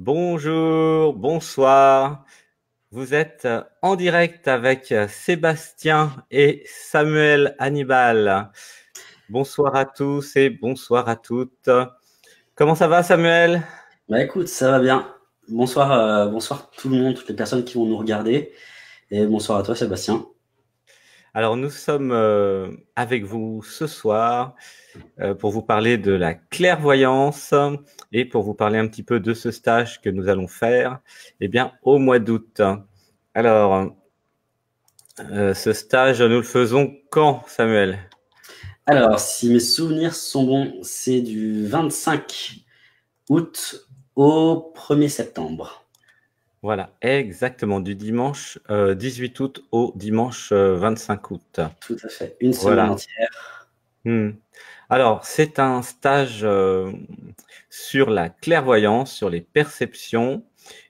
Bonjour, bonsoir. Vous êtes en direct avec Sébastien et Samuel Hannibal. Bonsoir à tous et bonsoir à toutes. Comment ça va Samuel? Bah écoute, ça va bien. Bonsoir, euh, bonsoir tout le monde, toutes les personnes qui vont nous regarder. Et bonsoir à toi Sébastien. Alors nous sommes euh, avec vous ce soir euh, pour vous parler de la clairvoyance et pour vous parler un petit peu de ce stage que nous allons faire eh bien, au mois d'août. Alors, euh, ce stage, nous le faisons quand, Samuel? Alors, si mes souvenirs sont bons, c'est du 25 août au 1er septembre. Voilà, exactement, du dimanche 18 août au dimanche 25 août. Tout à fait, une semaine entière. Hmm. Alors, c'est un stage euh, sur la clairvoyance, sur les perceptions.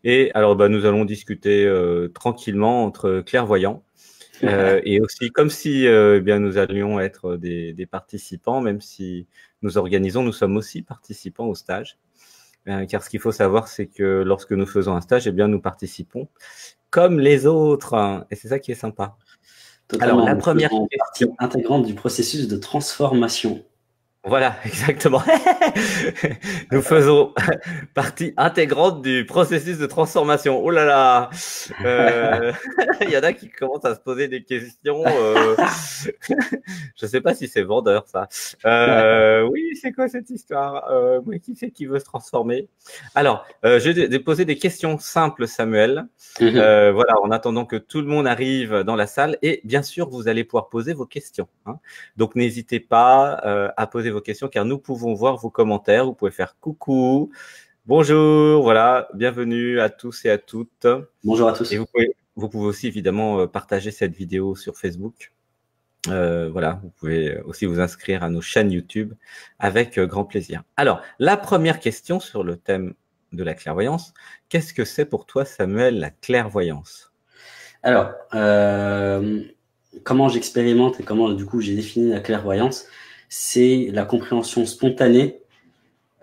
Et alors, bah, nous allons discuter euh, tranquillement entre clairvoyants. Euh, et aussi, comme si eh bien nous allions être des, participants, même si nous organisons, nous sommes aussi participants au stage. Car ce qu'il faut savoir, c'est que lorsque nous faisons un stage, eh bien, nous participons comme les autres. Et c'est ça qui est sympa. alors, la première question intégrante du processus de transformation. Voilà, exactement. Nous faisons partie intégrante du processus de transformation. Oh là là, euh, il y en a qui commencent à se poser des questions. Euh... Je ne sais pas si c'est vendeur ça. Euh, oui, c'est quoi cette histoire? Qui c'est qui veut se transformer? Alors, je vais poser des questions simples, Samuel. Mhm. voilà, en attendant que tout le monde arrive dans la salle. Et bien sûr, vous allez pouvoir poser vos questions. Hein. Donc, n'hésitez pas à poser vos questions car nous pouvons voir vos commentaires. Vous pouvez faire coucou, bonjour, voilà, bienvenue à tous et à toutes. Bonjour à tous. Et vous pouvez, vous pouvez aussi évidemment euh, partager cette vidéo sur Facebook. Euh, voilà, vous pouvez aussi vous inscrire à nos chaînes YouTube avec euh, grand plaisir. Alors, la première question sur le thème de la clairvoyance, qu'est-ce que c'est pour toi, Samuel, la clairvoyance? Alors, comment j'expérimente et comment du coup j'ai défini la clairvoyance? C'est la compréhension spontanée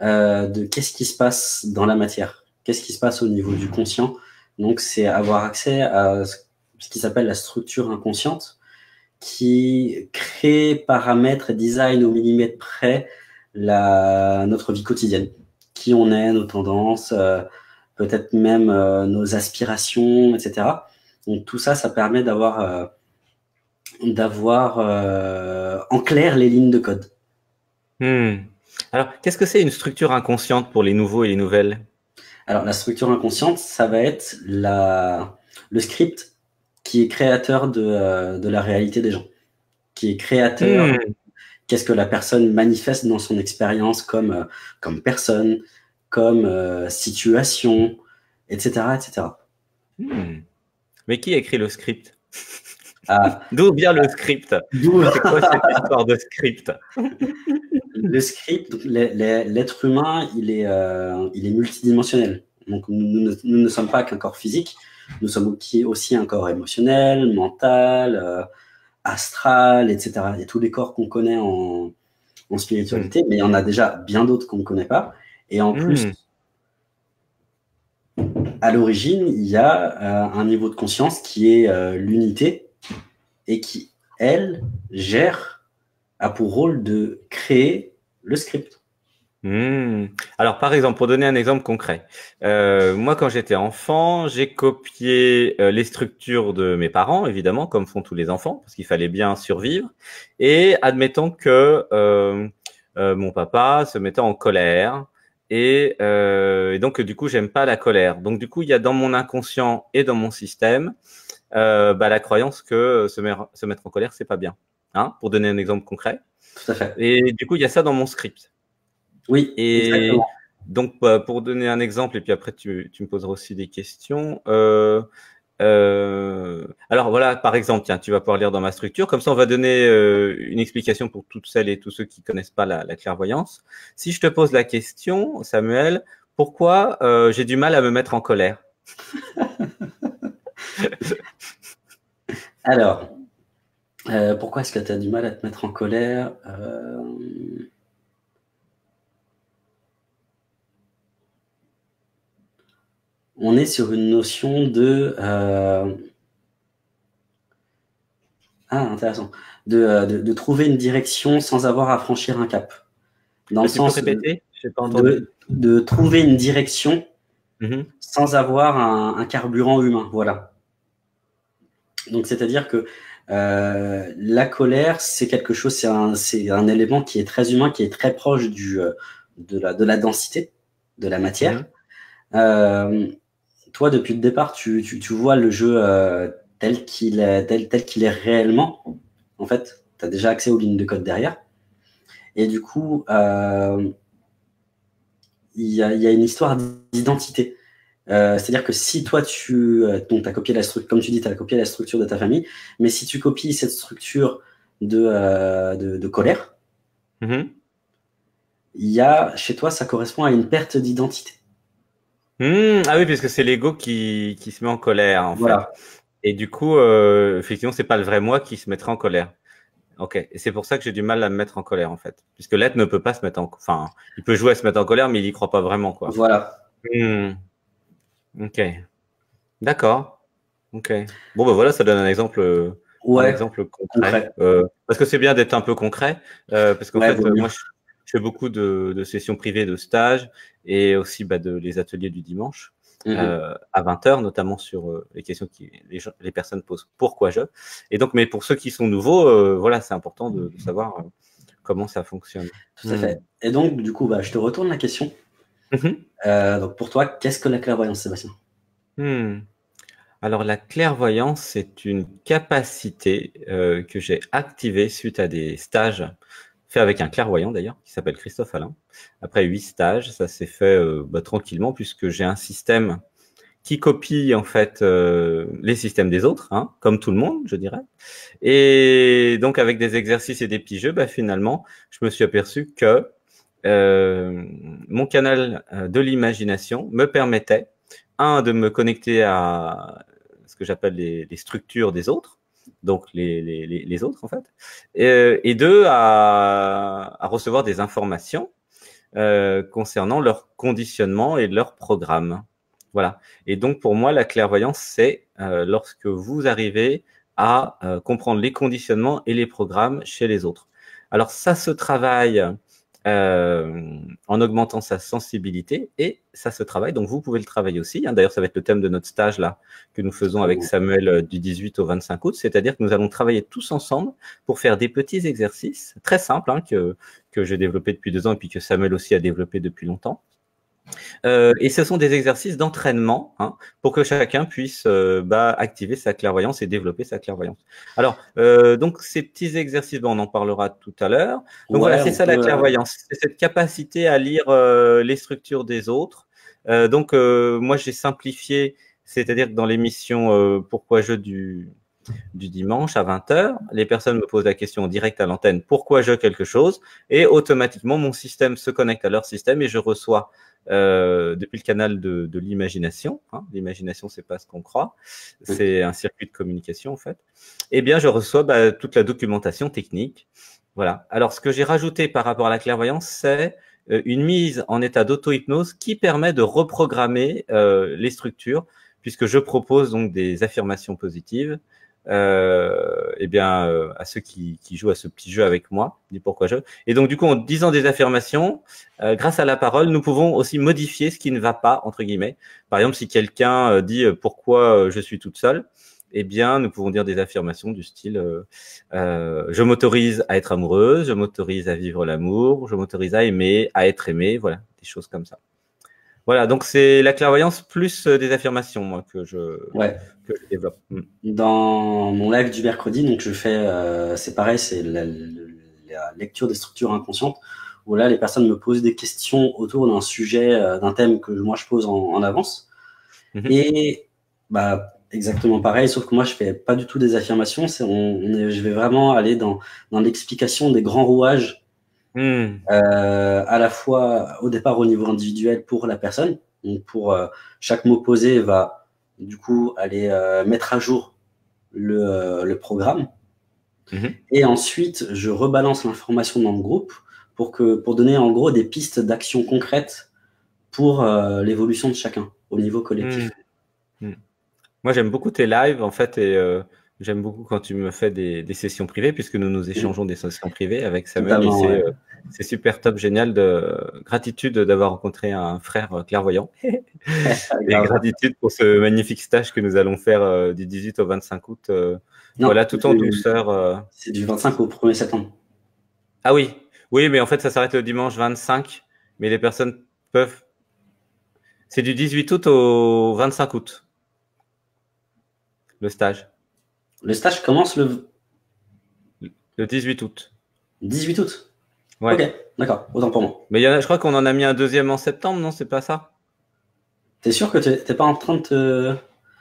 euh, de qu'est-ce qui se passe dans la matière, qu'est-ce qui se passe au niveau du conscient? Donc, c'est avoir accès à ce qui s'appelle la structure inconsciente, qui crée, paramètre et design au millimètre près la, notre vie quotidienne. Qui on est, nos tendances, euh, peut-être même euh, nos aspirations, etc. Donc tout ça, ça permet d'avoir euh, d'avoir euh, en clair les lignes de code. Hmm. Alors, qu'est-ce que c'est une structure inconsciente pour les nouveaux et les nouvelles? Alors, la structure inconsciente, ça va être la, le script qui est créateur de, euh, de la réalité des gens, qui est créateur. Hmm. Qu'est-ce que la personne manifeste dans son expérience comme, euh, comme personne, comme situation, etc. etc. Hmm. Mais qui écrit le script? ah. D'où vient le script? C'est quoi cette histoire de script? Le script, l'être humain, il est, euh, il est multidimensionnel. Donc, nous, ne sommes pas qu'un corps physique, nous sommes aussi un corps émotionnel, mental, euh, astral, etc. Il y a tous les corps qu'on connaît en, spiritualité, mais il y en a déjà bien d'autres qu'on ne connaît pas. Et en plus, hmm. à l'origine, il y a euh, un niveau de conscience qui est l'unité et qui, elle, gère, a pour rôle de créer le script. Hmm. Alors, par exemple, pour donner un exemple concret, euh, moi, quand j'étais enfant, j'ai copié euh, les structures de mes parents, évidemment, comme font tous les enfants, parce qu'il fallait bien survivre. Et admettons que euh, mon papa se mettait en colère, et, et donc du coup, j'aime pas la colère. Donc du coup, il y a dans mon inconscient et dans mon système euh, bah, la croyance que se, se, mettre en colère, c'est pas bien. Hein, pour donner un exemple concret. Tout à fait. Et du coup, il y a ça dans mon script. Oui. Et donc, bah, pour donner un exemple, et puis après, tu, tu me poseras aussi des questions. Euh, euh, alors voilà, par exemple, tiens, tu vas pouvoir lire dans ma structure. Comme ça, on va donner euh, une explication pour toutes celles et tous ceux qui connaissent pas la, la clairvoyance. Si je te pose la question, Samuel, pourquoi euh, j'ai du mal à me mettre en colère? Alors, euh, pourquoi est-ce que tu as du mal à te mettre en colère euh, on est sur une notion de euh, ah intéressant de, de, trouver une direction sans avoir à franchir un cap. Dans le sens répéter? De, de, trouver une direction mm-hmm. sans avoir un, un, carburant humain. Voilà. Donc c'est-à-dire que euh, la colère, c'est quelque chose, c'est un, un, élément qui est très humain, qui est très proche du, euh, de, la, de la densité, de la matière. Euh, toi, depuis le départ, tu, tu, tu vois le jeu euh, tel qu'il est, tel, tel qu'il est réellement. En fait, tu as déjà accès aux lignes de code derrière. Et du coup, il y, a, y, a, une histoire d'identité. Euh, c'est-à-dire que si toi, tu euh, as copié la structure, comme tu dis, tu as copié la structure de ta famille, mais si tu copies cette structure de, euh, de, colère, mm-hmm. il y a, chez toi, ça correspond à une perte d'identité. Mm, ah oui, puisque c'est l'ego qui, qui se met en colère, en voilà. Et du coup, euh, effectivement, c'est pas le vrai moi qui se mettrait en colère. Ok, et c'est pour ça que j'ai du mal à me mettre en colère, en fait. Puisque l'être ne peut pas se mettre en... Enfin, il peut jouer à se mettre en colère, mais il y croit pas vraiment, quoi. Voilà. Mm. Ok. D'accord. Ok. Bon, ben voilà, ça donne un exemple, euh, un exemple concret. Euh, parce que c'est bien d'être un peu concret. Euh, parce qu'en fait, moi, je, fais beaucoup de, de, sessions privées de stages et aussi bah, de les ateliers du dimanche. Mm-hmm. à 20h, notamment sur les questions que les, les, personnes posent pourquoi je? Et donc, mais pour ceux qui sont nouveaux, voilà, c'est important de, savoir comment ça fonctionne. Tout à fait. Et donc, du coup, bah, je te retourne la question. Mhm. Euh, donc pour toi, qu'est-ce que la clairvoyance, Sébastien? Hmm. Alors la clairvoyance, c'est une capacité euh, que j'ai activée suite à des stages faits avec un clairvoyant d'ailleurs, qui s'appelle Christophe Alain. Après huit stages, ça s'est fait euh, bah, tranquillement puisque j'ai un système qui copie en fait les systèmes des autres, hein, comme tout le monde, je dirais. Et donc avec des exercices et des petits jeux, bah, finalement, je me suis aperçu que mon canal euh, de l'imagination me permettait, un, de me connecter à ce que j'appelle les, structures des autres, donc les, autres en fait, et, et deux, à, recevoir des informations euh, concernant leur conditionnement et leur programme. Voilà. Et donc pour moi, la clairvoyance, c'est euh, lorsque vous arrivez à euh, comprendre les conditionnements et les programmes chez les autres. Alors ça se travaille euh, en augmentant sa sensibilité et ça se travaille. Donc vous pouvez le travailler aussi. Hein. D'ailleurs, ça va être le thème de notre stage là que nous faisons avec Samuel euh, du 18 au 25 août. C'est-à-dire que nous allons travailler tous ensemble pour faire des petits exercices très simples hein, que que j'ai développé depuis deux ans et puis que Samuel aussi a développé depuis longtemps. Euh, et ce sont des exercices d'entraînement hein, pour que chacun puisse euh, bah, activer sa clairvoyance et développer sa clairvoyance. Alors, euh, donc ces petits exercices, bah, on en parlera tout à l'heure. Donc voilà, c'est ça la clairvoyance, c'est cette capacité à lire les structures des autres. donc moi, j'ai simplifié, c'est-à-dire que dans l'émission Pourquoi je du du dimanche à 20h, les personnes me posent la question en direct à l'antenne pourquoi je quelque chose? Et automatiquement mon système se connecte à leur système et je reçois euh, depuis le canal de, de l'imagination. Hein, l'imagination, c'est pas ce qu'on croit, c'est un circuit de communication en fait. Eh bien, je reçois bah, toute la documentation technique. Voilà. Alors, ce que j'ai rajouté par rapport à la clairvoyance, c'est euh, une mise en état d'auto-hypnose qui permet de reprogrammer euh, les structures, puisque je propose donc des affirmations positives, euh, eh bien, euh, à ceux qui, jouent à ce petit jeu avec moi, dis pourquoi je. Et donc, du coup, en disant des affirmations, euh, grâce à la parole, nous pouvons aussi modifier ce qui ne va pas, entre guillemets. Par exemple, si quelqu'un euh, dit pourquoi je suis toute seule, eh bien, nous pouvons dire des affirmations du style je m'autorise à être amoureuse, je m'autorise à vivre l'amour, je m'autorise à aimer, à être aimé, voilà, des choses comme ça. Voilà, donc c'est la clairvoyance plus euh, des affirmations, moi, que je, que je développe. Mm. Dans mon live du mercredi, donc je fais, euh, c'est pareil, c'est la, la, lecture des structures inconscientes, où là, les personnes me posent des questions autour d'un sujet, euh, d'un thème que moi je pose en, en avance. Mm-hmm. Et bah, exactement pareil, sauf que moi je fais pas du tout des affirmations, c'est on, je vais vraiment aller dans, dans l'explication des grands rouages Hmm. Euh, à la fois au départ au niveau individuel pour la personne. Donc pour euh, chaque mot posé va du coup aller euh, mettre à jour le, le programme. Mhm. Et ensuite, je rebalance l'information dans le groupe pour que pour donner en gros des pistes d'action concrètes pour l'évolution de chacun au niveau collectif. Hmm. Hmm. Moi, j'aime beaucoup tes lives, en fait, et j'aime beaucoup quand tu me fais des, des, sessions privées, puisque nous nous échangeons des sessions privées avec Samuel. Euh, c'est super top, génial. De gratitude d'avoir rencontré un frère clairvoyant. et gratitude pour ce magnifique stage que nous allons faire du 18 au 25 août. voilà, tout en douceur. C'est du 25 au 1er septembre. Ah oui, oui, mais en fait, ça s'arrête le dimanche 25, mais les personnes peuvent. C'est du 18 août au 25 août. Le stage. Le stage commence le. Le 18 août. 18 août Ouais. Ok, d'accord, autant pour moi. Mais y a, je crois qu'on en a mis un deuxième en septembre, non C'est pas ça? T'es sûr que t'es pas en train de te.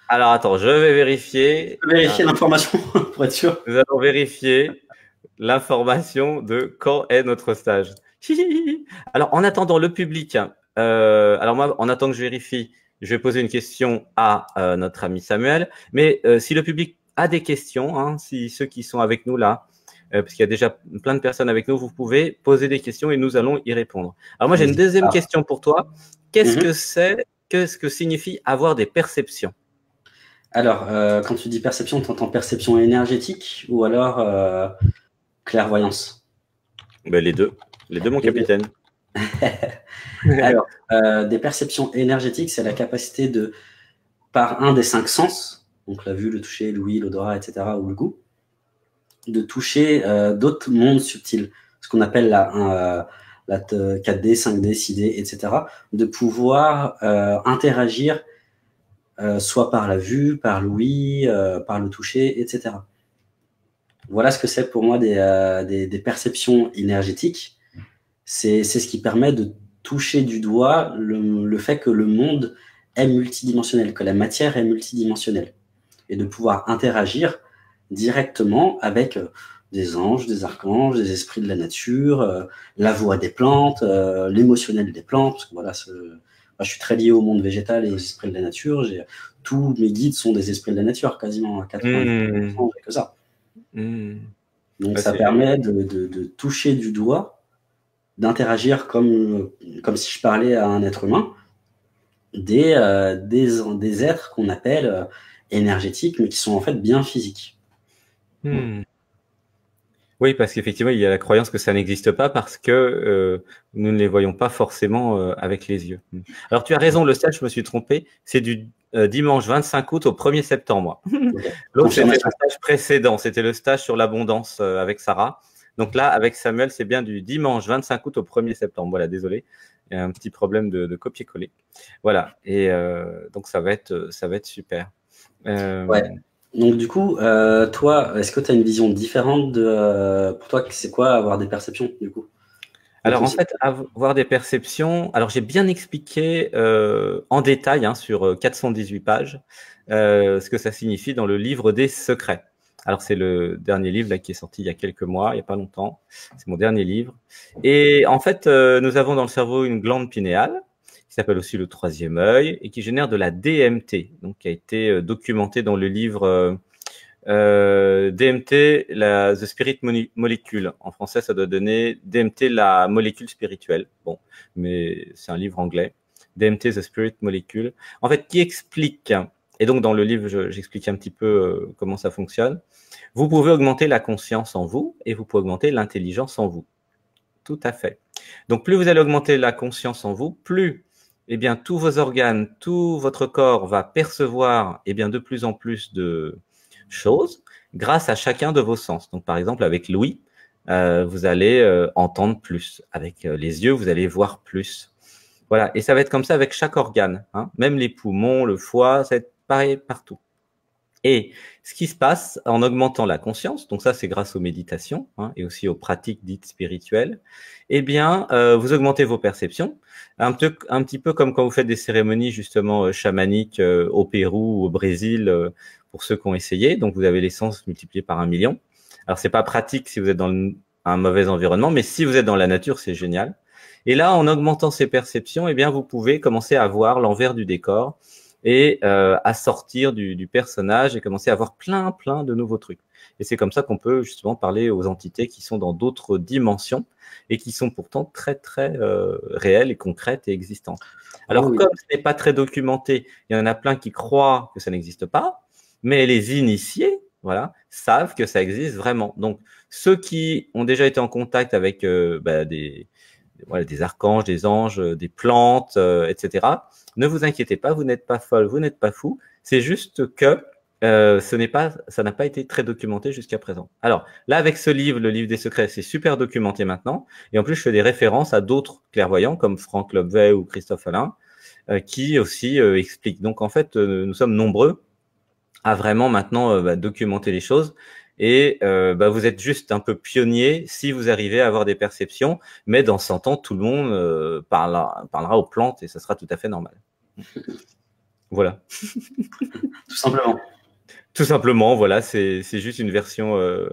Alors attends, je vais vérifier. Je vais vérifier l'information pour être sûr. Nous allons vérifier l'information de quand est notre stage. alors, en attendant le public, euh, alors moi, en attendant que je vérifie, je vais poser une question à euh, notre ami Samuel. Mais euh, si le public a des questions, hein, si ceux qui sont avec nous là, euh, parce qu'il y a déjà plein de personnes avec nous, vous pouvez poser des questions et nous allons y répondre. Alors moi, j'ai une deuxième question pour toi. Qu'est-ce mhm. que c'est Qu'est-ce que signifie avoir des perceptions? Alors, euh, quand tu dis perception, tu entends perception énergétique ou alors Clairvoyance? Ben, les deux. Les deux, mon capitaine. Alors, euh, des perceptions énergétiques, c'est la capacité de, par un des cinq sens, donc la vue, le toucher, l'ouïe, l'odorat, etc., ou le goût, de toucher euh, d'autres mondes subtils, ce qu'on appelle la, euh, la 4D, 5D, 6D, etc., de pouvoir interagir soit par la vue, par l'ouïe, par le toucher, etc. Voilà ce que c'est pour moi des, euh, des, des perceptions énergétiques. C'est ce qui permet de toucher du doigt le, le, fait que le monde est multidimensionnel, que la matière est multidimensionnelle, et de pouvoir interagir directement avec euh, des anges, des archanges, des esprits de la nature, euh, la voix des plantes, l'émotionnel des plantes. Parce que voilà, moi, je suis très lié au monde végétal et aux esprits de la nature. Tous mes guides sont des esprits de la nature, quasiment à 80% mmh. que ça. Hmm. Donc ça permet de, de, de, toucher du doigt, d'interagir comme, comme si je parlais à un être humain, des, euh, des, des, êtres qu'on appelle euh, énergétiques, mais qui sont en fait bien physiques. Hmm. Oui, parce qu'effectivement, il y a la croyance que ça n'existe pas parce que euh, nous ne les voyons pas forcément euh, avec les yeux. Alors, tu as raison, le stage, je me suis trompé, c'est du euh, dimanche 25 août au 1er septembre. L'autre, c'était le stage précédent, c'était le stage sur l'abondance euh, avec Sarah. Donc là, avec Samuel, c'est bien du dimanche 25 août au 1er septembre. Voilà, désolé, il y a un petit problème de, de copier-coller. Voilà, et euh, donc ça va être, ça va être super. ouais. Donc du coup, toi, est-ce que tu as une vision différente de, pour toi, c'est quoi avoir des perceptions du coup? Alors en fait, avoir des perceptions. Alors j'ai bien expliqué euh, en détail hein, sur 418 euh, pages euh, ce que ça signifie dans le livre des secrets. Alors c'est le dernier livre là qui est sorti il y a quelques mois, il y a pas longtemps. C'est mon dernier livre. Et en fait, euh, nous avons dans le cerveau une glande pinéale qui s'appelle aussi le troisième œil et qui génère de la DMT, donc qui a été euh, documentée dans le livre euh, DMT, la The Spirit Molecule. En français, ça doit donner DMT, la molécule spirituelle. Bon, mais c'est un livre anglais. DMT, The Spirit Molecule. En fait, qui explique, et donc dans le livre, j'explique un petit peu euh, comment ça fonctionne. Vous pouvez augmenter la conscience en vous et vous pouvez augmenter l'intelligence en vous. Tout à fait. Donc, plus vous allez augmenter la conscience en vous, plus eh bien, tous vos organes, tout votre corps va percevoir eh bien, de plus en plus de, choses grâce à chacun de vos sens. Donc, par exemple, avec l'ouïe, euh, vous allez euh, entendre plus. Avec euh, les yeux, vous allez voir plus. Voilà. Et ça va être comme ça avec chaque organe. Hein. Même les poumons, le foie, ça va être pareil partout. Et ce qui se passe en augmentant la conscience, donc ça c'est grâce aux méditations hein, et aussi aux pratiques dites spirituelles, eh bien euh, vous augmentez vos perceptions, un, peu, un petit peu comme quand vous faites des cérémonies justement chamaniques au Pérou ou au Brésil pour ceux qui ont essayé. Donc, vous avez les sens multipliés par un million. Alors, c'est pas pratique si vous êtes dans un mauvais environnement, mais si vous êtes dans la nature, c'est génial. Et là, en augmentant ces perceptions, eh bien, vous pouvez commencer à voir l'envers du décor et euh, à sortir du, du, personnage et commencer à voir plein, plein de nouveaux trucs. Et c'est comme ça qu'on peut justement parler aux entités qui sont dans d'autres dimensions et qui sont pourtant très, très euh, réelles et concrètes et existantes. Alors, comme ce n'est pas très documenté, il y en a plein qui croient que ça n'existe pas, mais les initiés, voilà, savent que ça existe vraiment. Donc, ceux qui ont déjà été en contact avec euh, bah, des, voilà, des archanges, des anges, euh, des plantes, euh, etc., ne vous inquiétez pas, vous n'êtes pas folle, vous n'êtes pas fou. C'est juste que euh, ce n'est pas, ça n'a pas été très documenté jusqu'à présent. Alors là, avec ce livre, le livre des secrets, c'est super documenté maintenant. Et en plus, je fais des références à d'autres clairvoyants comme Franck Lobvet ou Christophe Alain, euh, qui aussi euh, expliquent. Donc en fait, nous sommes nombreux à vraiment maintenant bah, documenter les choses. Et bah, vous êtes juste un peu pionnier si vous arrivez à avoir des perceptions, mais dans 100 ans, tout le monde parlera, parlera aux plantes et ça sera tout à fait normal. Voilà. tout simplement. Tout simplement, voilà, c'est juste une version euh,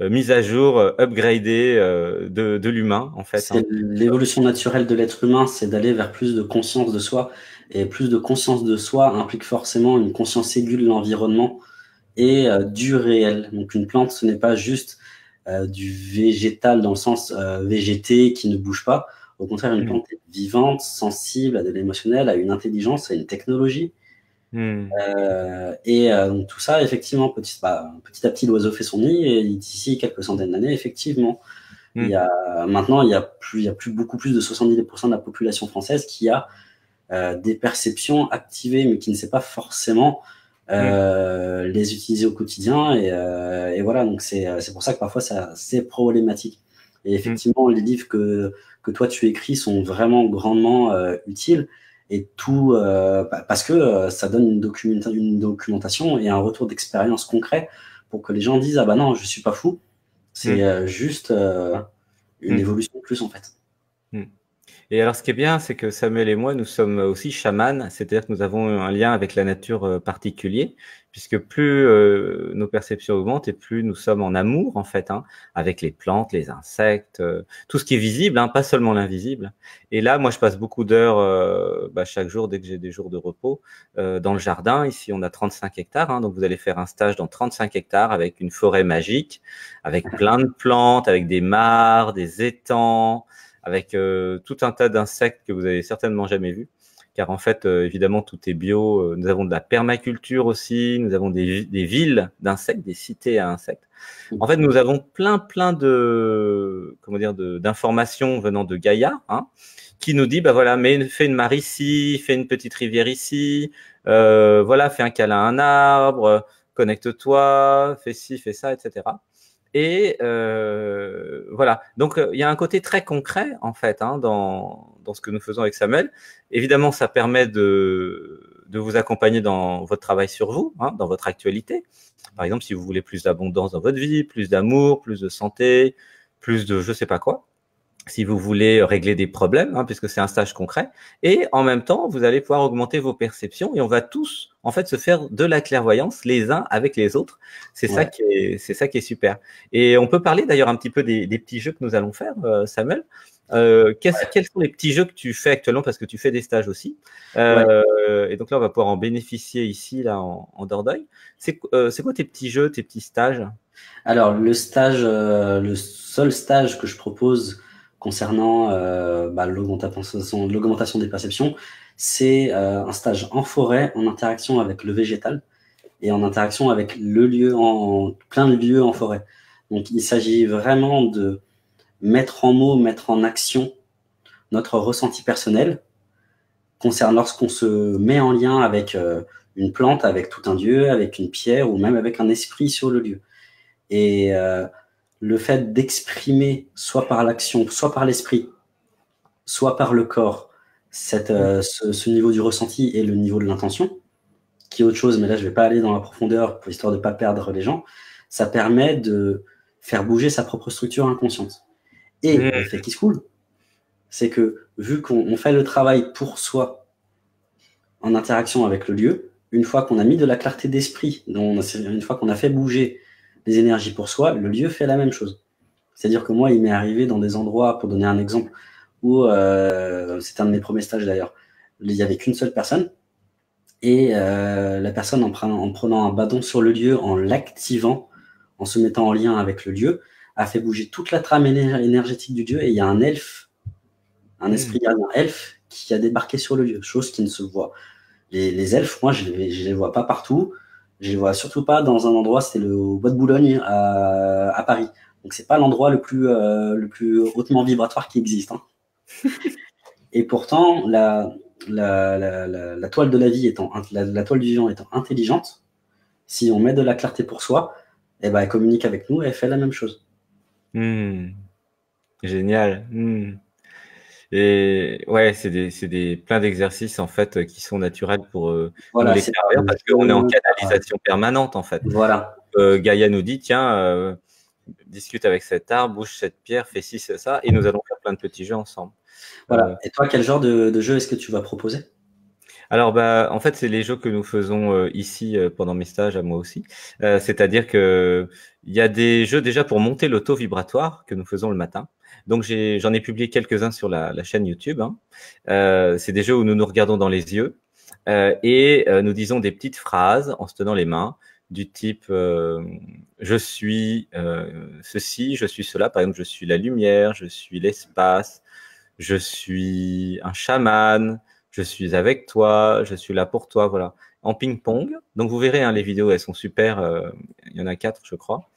euh, mise à jour, euh, upgradée de, de l'humain, en fait. Hein. L'évolution naturelle de l'être humain, c'est d'aller vers plus de conscience de soi. Et plus de conscience de soi implique forcément une conscience aiguë de l'environnement et du réel. Donc une plante, ce n'est pas juste du végétal dans le sens végété qui ne bouge pas. Au contraire, une mmh. plante est vivante, sensible, à de l'émotionnel, à une intelligence, à une technologie. Euh, et euh, donc tout ça, effectivement, petit, bah, petit à petit, l'oiseau fait son nid, et d'ici quelques centaines d'années, effectivement, il y a, maintenant, il y a, plus, il y a plus, beaucoup plus de 70% de la population française qui a euh, des perceptions activées, mais qui ne sait pas forcément euh, hmm. les utiliser au quotidien. Et, euh, et voilà, donc c'est pour ça que parfois, c'est problématique. Et effectivement, les livres que, que toi tu écris sont vraiment grandement utiles et tout euh, parce que euh, ça donne une, une, documentation et un retour d'expérience concret pour que les gens disent ah bah non je suis pas fou c'est mm. euh, juste une mm. évolution de plus en fait mm. Et alors ce qui est bien c'est que Samuel et moi nous sommes aussi chamans c'est-à-dire que nous avons un lien avec la nature particulier puisque plus euh, nos perceptions augmentent et plus nous sommes en amour en fait hein, avec les plantes, les insectes, euh, tout ce qui est visible, hein, pas seulement l'invisible. Et là, moi, je passe beaucoup d'heures euh, bah, chaque jour dès que j'ai des jours de repos dans le jardin. Ici, on a 35 hectares, hein, donc vous allez faire un stage dans 35 hectares avec une forêt magique, avec plein de plantes, avec des mares, des étangs, avec tout un tas d'insectes que vous avez certainement jamais vus car en fait, euh, évidemment, tout est bio. Euh, nous avons de la permaculture aussi, nous avons des, villes d'insectes, des cités à insectes. Mmh. En fait, nous avons plein, plein de, comment dire, d'informations venant de Gaïa, hein, qui nous dit, bah voilà, mais fais une mare ici, fais une petite rivière ici, euh, voilà, fais un câlin à un arbre, connecte-toi, fais ci, fais ça, etc. Et euh, voilà. Donc euh, il y a un côté très concret en fait hein, dans, dans ce que nous faisons avec Samuel. Évidemment, ça permet de, de vous accompagner dans votre travail sur vous, hein, dans votre actualité. Par exemple, si vous voulez plus d'abondance dans votre vie, plus d'amour, plus de santé, plus de je sais pas quoi si vous voulez régler des problèmes, hein, puisque c'est un stage concret. Et en même temps, vous allez pouvoir augmenter vos perceptions et on va tous, en fait, se faire de la clairvoyance les uns avec les autres. C'est ça qui est, c'est ça qui est super. Et on peut parler d'ailleurs un petit peu des, des, petits jeux que nous allons faire, euh, Samuel. Euh, Quels sont les petits jeux que tu fais actuellement parce que tu fais des stages aussi euh, Et donc là, on va pouvoir en bénéficier ici, là, en, en Dordogne. C'est euh, quoi tes petits jeux, tes petits stages? Alors, le stage, le seul stage que je propose concernant euh, bah, l'augmentation des perceptions, c'est euh, un stage en forêt, en interaction avec le végétal et en interaction avec le lieu, en, plein de lieux en forêt. Donc il s'agit vraiment de mettre en mots, mettre en action notre ressenti personnel concernant lorsqu'on se met en lien avec euh, une plante, avec tout un dieu, avec une pierre ou même avec un esprit sur le lieu. Et le fait d'exprimer, soit par l'action, soit par l'esprit, soit par le corps, cette, euh, ce, niveau du ressenti et le niveau de l'intention, qui est autre chose, mais là je vais pas aller dans la profondeur pour histoire de pas perdre les gens, ça permet de faire bouger sa propre structure inconsciente. Et le fait qui se coule, c'est que vu qu'on fait le travail pour soi en interaction avec le lieu, une fois qu'on a mis de la clarté d'esprit, une fois qu'on a fait bouger les énergies pour soi, le lieu fait la même chose. C'est-à-dire que moi, il m'est arrivé dans des endroits, pour donner un exemple, où euh, c'était un de mes premiers stages d'ailleurs, il n'y avait qu'une seule personne, et euh, la personne en prenant, en prenant un bâton sur le lieu, en l'activant, en se mettant en lien avec le lieu, a fait bouger toute la trame énergétique du dieu et il y a un elfe, un hmm. esprit gardien elfe qui a débarqué sur le lieu, chose qui ne se voit. Les, elfes, moi, je ne les, vois pas partout. Je les vois surtout pas dans un endroit, c'est le Bois de Boulogne à, à Paris. Donc c'est pas l'endroit le plus euh, le plus hautement vibratoire qui existe. Hein. et pourtant, la, la, la, la, toile de la vie étant la, toile du vivant étant intelligente, si on met de la clarté pour soi, eh ben, elle communique avec nous et elle fait la même chose. Hmm. Génial. Hmm. Et ouais, c'est des, des, plein d'exercices en fait qui sont naturels pour euh, voilà, l'extérieur parce qu'on est en canalisation permanente en fait. Voilà. Euh, Gaïa nous dit tiens, euh, discute avec cet arbre, bouge cette pierre, fais ci, c'est ça, et nous allons faire plein de petits jeux ensemble. Voilà. Et toi, quel genre de, de jeu est-ce que tu vas proposer? Alors, bah, en fait, c'est les jeux que nous faisons euh, ici euh, pendant mes stages, à moi aussi. Euh, c'est-à-dire que il y a des jeux déjà pour monter l'auto vibratoire que nous faisons le matin. Donc, j'en ai, publié quelques-uns sur la, chaîne YouTube. Hein. c'est des jeux où nous nous regardons dans les yeux et nous disons des petites phrases en se tenant les mains du type je suis ceci, je suis cela. Par exemple, je suis la lumière, je suis l'espace, je suis un chaman, je suis avec toi, je suis là pour toi, voilà, en ping-pong. Donc vous verrez, hein, les vidéos, elles sont super. Euh, il y en a quatre, je crois.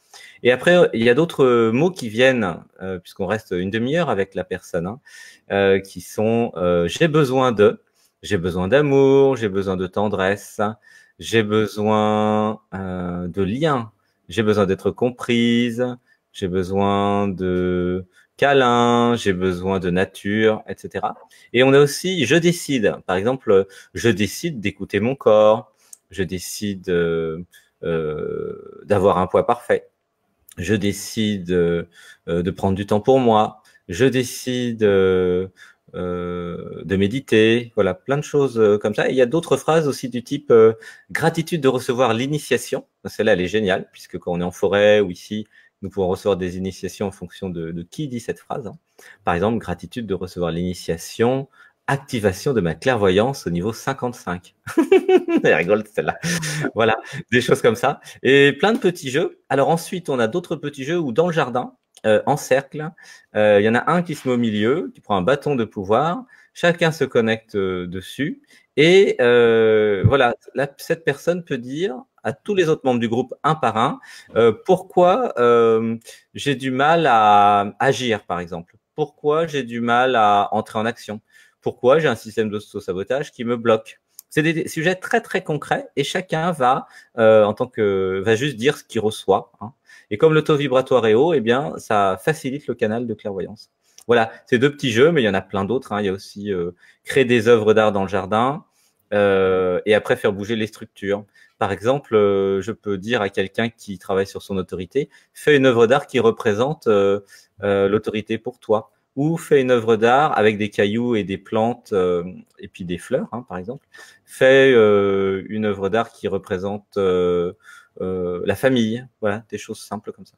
Et après, il y a d'autres euh, mots qui viennent, euh, puisqu'on reste une demi-heure avec la personne, hein, qui sont j'ai besoin de, j'ai besoin d'amour, j'ai besoin de tendresse, j'ai besoin de lien, j'ai besoin d'être comprise, j'ai besoin de câlin, j'ai besoin de nature, etc. Et on a aussi je décide. Par exemple, je décide d'écouter mon corps, je décide euh, euh d'avoir un poids parfait, je décide euh, de prendre du temps pour moi, je décide euh, de méditer, voilà, plein de choses comme ça. Il y a d'autres phrases aussi du type gratitude de recevoir l'initiation. Celle-là, elle est géniale, puisque quand on est en forêt ou ici, nous pouvons recevoir des initiations en fonction de, qui dit cette phrase. Hein. Par exemple, gratitude de recevoir l'initiation, activation de ma clairvoyance au niveau 55. Elle rigole celle-là. voilà, des choses comme ça. Et plein de petits jeux. Alors ensuite, on a d'autres petits jeux où dans le jardin, euh, en cercle, euh, il y en a un qui se met au milieu, qui prend un bâton de pouvoir. Chacun se connecte euh, dessus. Et voilà, cette personne peut dire à tous les autres membres du groupe un par un pourquoi j'ai du mal à agir, par exemple. Pourquoi j'ai du mal à entrer en action? Pourquoi j'ai un système d'auto-sabotage qui me bloque. C'est des, sujets très très concrets et chacun va euh, en tant que va juste dire ce qu'il reçoit. Hein. Et comme le taux vibratoire est haut, eh bien ça facilite le canal de clairvoyance. Voilà, c'est deux petits jeux, mais il y en a plein d'autres. Hein. Il y a aussi créer des œuvres d'art dans le jardin et après faire bouger les structures. Par exemple, euh, je peux dire à quelqu'un qui travaille sur son autorité, fais une œuvre d'art qui représente euh, euh, l'autorité pour toi, ou fais une œuvre d'art avec des cailloux et des plantes et puis des fleurs, hein, par exemple. Fais une œuvre d'art qui représente la famille, voilà, des choses simples comme ça.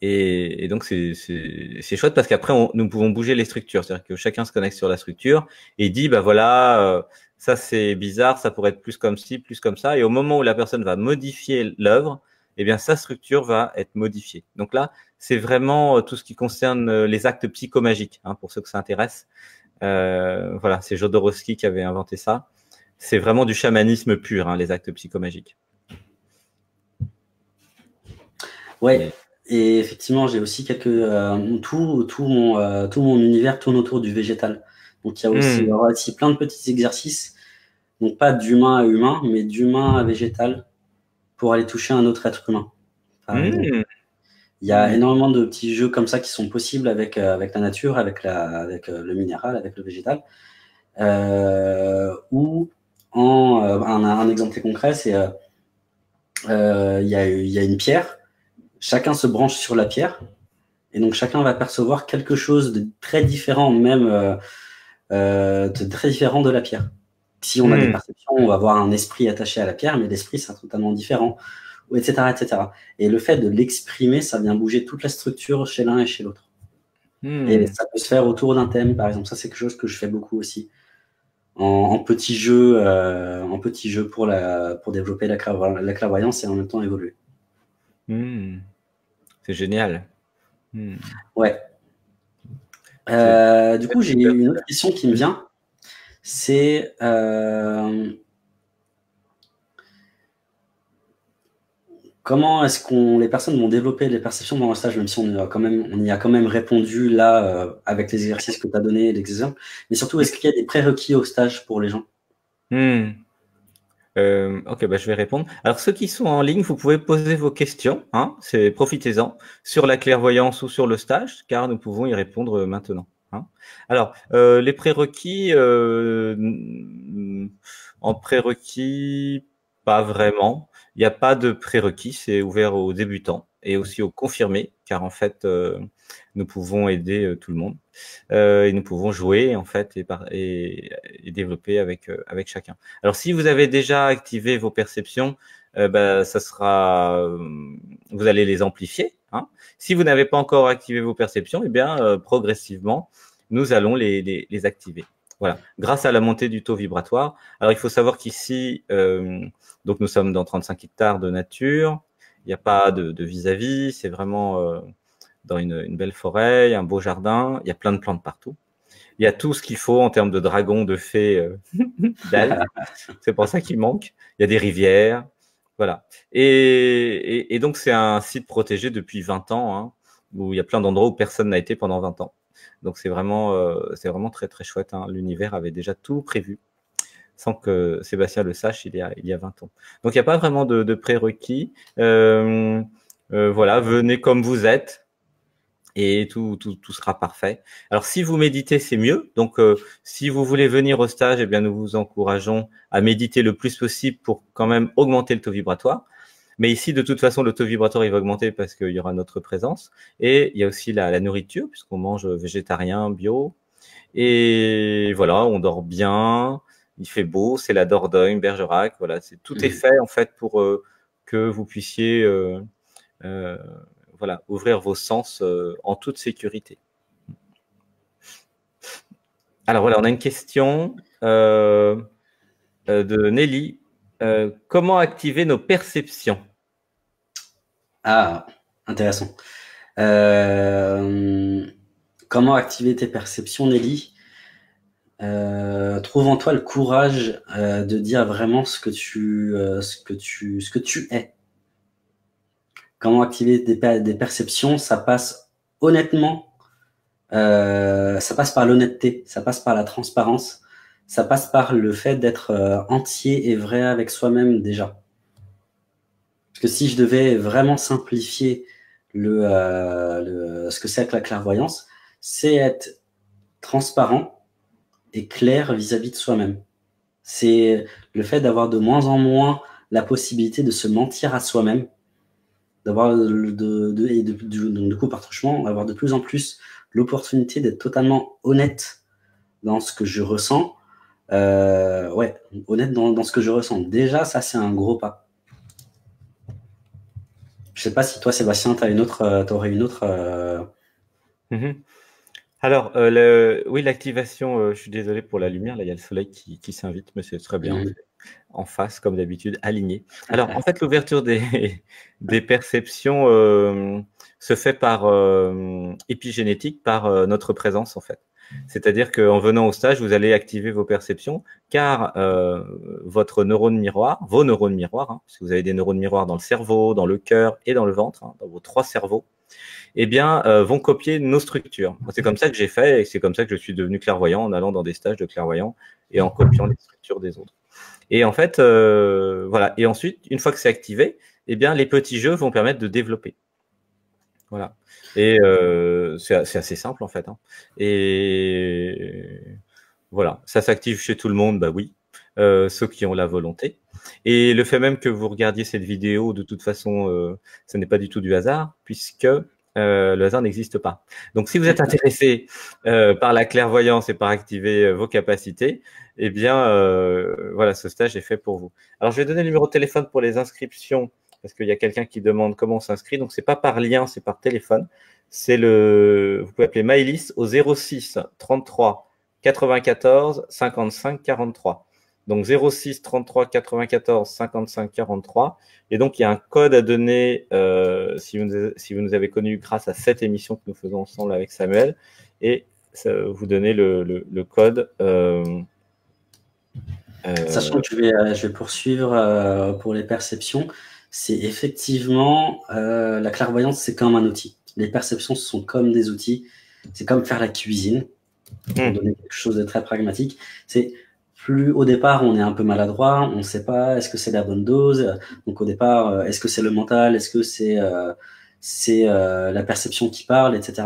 Et, donc c'est chouette parce qu'après nous pouvons bouger les structures, c'est-à-dire que chacun se connecte sur la structure et dit bah voilà ça c'est bizarre, ça pourrait être plus comme ci, plus comme ça. Et au moment où la personne va modifier l'œuvre, eh bien sa structure va être modifiée. Donc là, c'est vraiment euh, tout ce qui concerne euh, les actes psychomagiques, hein, pour ceux que ça intéresse. Euh, voilà, c'est Jodorowsky qui avait inventé ça. C'est vraiment du chamanisme pur, hein, les actes psychomagiques. Ouais. Et effectivement, j'ai aussi quelques tout tout mon tout mon univers tourne autour du végétal. Donc il y a aussi, hmm. aussi plein de petits exercices, donc pas d'humain à humain, mais d'humain à végétal pour aller toucher un autre être humain. Hmm. Il y a hmm. énormément de petits jeux comme ça qui sont possibles avec, euh, avec la nature, avec, la, avec euh, le minéral, avec le végétal. Euh, ou en, euh, un, un, exemple très concret, c'est il y, a, y a une pierre, chacun se branche sur la pierre, et donc chacun va percevoir quelque chose de très différent, même euh, très différent de la pierre. Si on a des hmm. perceptions, on va avoir un esprit attaché à la pierre, mais l'esprit sera totalement différent, etc., etc. Et le fait de l'exprimer, ça vient bouger toute la structure chez l'un et chez l'autre. Hmm. Et ça peut se faire autour d'un thème, par exemple. Ça, c'est quelque chose que je fais beaucoup aussi. En, petit jeu, euh, en petit jeu pour, la, pour développer la, la clairvoyance et en même temps évoluer. Hmm. C'est génial. Ouais. Euh, du coup, j'ai une autre question qui me vient. C'est euh, comment est-ce qu'on les personnes vont développer les perceptions dans le stage, même si on y a quand même, on y a quand même répondu là euh, avec les exercices que tu as donnés, les exemples. Mais surtout, est-ce qu'il y a des prérequis au stage pour les gens? Hmm. Euh, ok, bah, je vais répondre. Alors, ceux qui sont en ligne, vous pouvez poser vos questions. Hein, c'est profitez-en sur la clairvoyance ou sur le stage, car nous pouvons y répondre maintenant. Hein. Alors, euh, les prérequis, euh, en prérequis, pas vraiment. Il n'y a pas de prérequis, c'est ouvert aux débutants et aussi aux confirmés, car en fait, euh, nous pouvons aider euh, tout le monde euh, et nous pouvons jouer en fait et, et, et développer avec euh, avec chacun. Alors, si vous avez déjà activé vos perceptions, bah, ça sera, vous allez les amplifier. Hein. Si vous n'avez pas encore activé vos perceptions, eh bien, progressivement, nous allons les, les, les, activer. Voilà, grâce à la montée du taux vibratoire. Alors, il faut savoir qu'ici, donc nous sommes dans 35 hectares de nature. Il n'y a pas de vis-à-vis, c'est vraiment euh, dans une, une, belle forêt, un beau jardin, il y a plein de plantes partout. Il y a tout ce qu'il faut en termes de dragons, de fées, euh, c'est pour ça qu'il manque. Il y a des rivières, voilà. Et, donc c'est un site protégé depuis 20 ans, hein, où il y a plein d'endroits où personne n'a été pendant 20 ans. Donc c'est vraiment, euh, c'est vraiment très très chouette. Hein. L'univers avait déjà tout prévu sans que Sébastien le sache il y a, il y a 20 ans. Donc il n'y a pas vraiment de, de prérequis. Euh, euh, voilà, venez comme vous êtes et tout, tout, tout, sera parfait. Alors si vous méditez, c'est mieux. Donc euh, si vous voulez venir au stage, eh bien nous vous encourageons à méditer le plus possible pour quand même augmenter le taux vibratoire. Mais ici, de toute façon, le taux vibratoire il va augmenter parce qu'il y aura notre présence. Et il y a aussi la, la nourriture, puisqu'on mange végétarien, bio. Et voilà, on dort bien il fait beau, c'est la Dordogne, Bergerac, voilà, c'est tout est mmh. fait en fait pour euh, que vous puissiez euh, euh, voilà ouvrir vos sens en toute sécurité. Alors voilà, on a une question de Nelly. comment activer nos perceptions? Ah, intéressant. comment activer tes perceptions, Nelly? Euh, trouve en toi le courage euh, de dire vraiment ce que tu, euh, ce que tu, ce que tu es. Comment activer des, perceptions Ça passe honnêtement, ça passe par l'honnêteté, ça passe par la transparence, ça passe par le fait d'être entier et vrai avec soi-même déjà. Parce que si je devais vraiment simplifier le ce que c'est que la clairvoyance, c'est être transparent est clair vis-à-vis de soi-même. C'est le fait d'avoir de moins en moins la possibilité de se mentir à soi-même, d'avoir de, de, et de, donc du coup par truchement, avoir de plus en plus l'opportunité d'être totalement honnête dans ce que je ressens. Euh, ouais, honnête dans, dans, ce que je ressens. Déjà, ça c'est un gros pas. Je sais pas si toi, Sébastien, tu une autre, euh, aurais une autre. Euh... Mm-hmm. Alors, euh, le, oui, l'activation, euh, je suis désolé pour la lumière, là, il y a le soleil qui, qui s'invite, mais c'est très bien. En face, comme d'habitude, aligné. Alors, en fait, l'ouverture des, des perceptions euh, se fait par euh, épigénétique, par euh, notre présence, en fait. C'est-à-dire qu'en venant au stage, vous allez activer vos perceptions, car votre neurone miroir, vos neurones miroirs, hein, parce que vous avez des neurones miroirs dans le cerveau, dans le cœur et dans le ventre, hein, dans vos trois cerveaux, eh bien, euh, vont copier nos structures. C'est comme ça que j'ai fait et c'est comme ça que je suis devenu clairvoyant en allant dans des stages de clairvoyant et en copiant les structures des autres. Et en fait, euh, voilà. Et ensuite, une fois que c'est activé, eh bien, les petits jeux vont permettre de développer. Voilà. Et euh, c'est assez simple en fait. Hein. Et voilà, ça s'active chez tout le monde, bah oui. Euh, ceux qui ont la volonté. Et le fait même que vous regardiez cette vidéo, de toute façon, ce n'est pas du tout du hasard, puisque euh, le hasard n'existe pas. Donc, si vous êtes intéressé euh, par la clairvoyance et par activer euh, vos capacités, eh bien, euh, voilà, ce stage est fait pour vous. Alors, je vais donner le numéro de téléphone pour les inscriptions, parce qu'il y a quelqu'un qui demande comment on s'inscrit. Donc, c'est pas par lien, c'est par téléphone. C'est le, vous pouvez appeler Maïlis au 06 33 94 55 43. Donc 06 33 94 55 43. Et donc il y a un code à donner euh, si, vous, si vous nous avez connus grâce à cette émission que nous faisons ensemble avec Samuel. Et ça, vous donnez le, le, code. Euh, euh, Sachant que je vais, je vais poursuivre pour les perceptions, c'est effectivement la clairvoyance, c'est comme un outil. Les perceptions sont comme des outils. C'est comme faire la cuisine. Pour hmm. donner quelque chose de très pragmatique. C'est plus au départ on est un peu maladroit, on ne sait pas est-ce que c'est la bonne dose. Donc au départ, euh, est-ce que c'est le mental, est-ce que c'est euh, c'est euh, la perception qui parle, etc.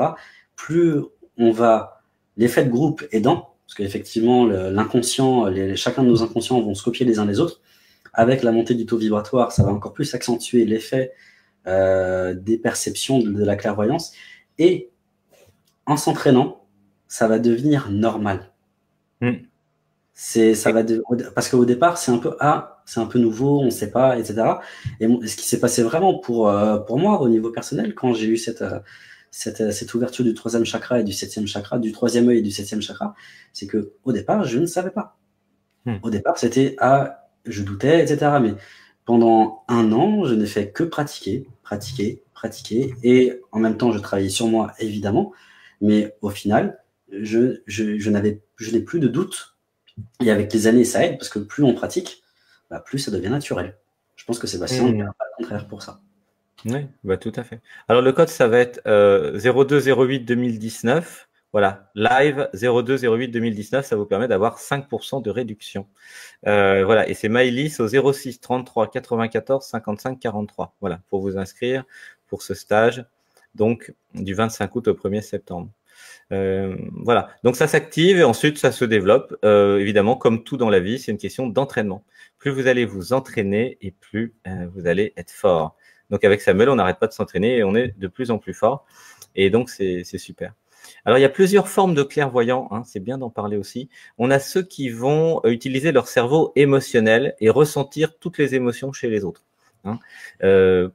Plus on va l'effet de groupe aidant, parce qu'effectivement l'inconscient, chacun de nos inconscients vont se copier les uns les autres. Avec la montée du taux vibratoire, ça va encore plus accentuer l'effet des perceptions de, la clairvoyance. Et en s'entraînant, ça va devenir normal. Hmm. C'est, ça va de, parce qu'au départ, c'est un peu, ah, c'est un peu nouveau, on sait pas, etc. Et ce qui s'est passé vraiment pour, euh, pour moi au niveau personnel, quand j'ai eu cette, euh, cette, euh, cette ouverture du troisième chakra et du septième chakra, du troisième œil et du septième chakra, c'est que au départ, je ne savais pas. Hmm. Au départ, c'était, ah, je doutais, etc. Mais pendant un an, je n'ai fait que pratiquer, pratiquer, pratiquer. Et en même temps, je travaillais sur moi, évidemment. Mais au final, je, je, je n'avais, je n'ai plus de doute et avec les années, ça aide parce que plus on pratique, bah, plus ça devient naturel. Je pense que Sébastien n'est mmh. pas le contraire pour ça. Oui, bah, tout à fait. Alors le code, ça va être euh, 0208 2019. Voilà, live 0208 2019, ça vous permet d'avoir 5% de réduction. Euh, voilà, et c'est Maïlis au 06 33 94 55 43. Voilà, pour vous inscrire pour ce stage, donc du 25 août au 1er septembre. Euh, voilà, donc ça s'active et ensuite ça se développe. Euh, évidemment, comme tout dans la vie, c'est une question d'entraînement. Plus vous allez vous entraîner et plus euh, vous allez être fort. Donc avec Samuel, on n'arrête pas de s'entraîner et on est de plus en plus fort. Et donc c'est super. Alors il y a plusieurs formes de clairvoyants, hein, c'est bien d'en parler aussi. On a ceux qui vont utiliser leur cerveau émotionnel et ressentir toutes les émotions chez les autres. Hein.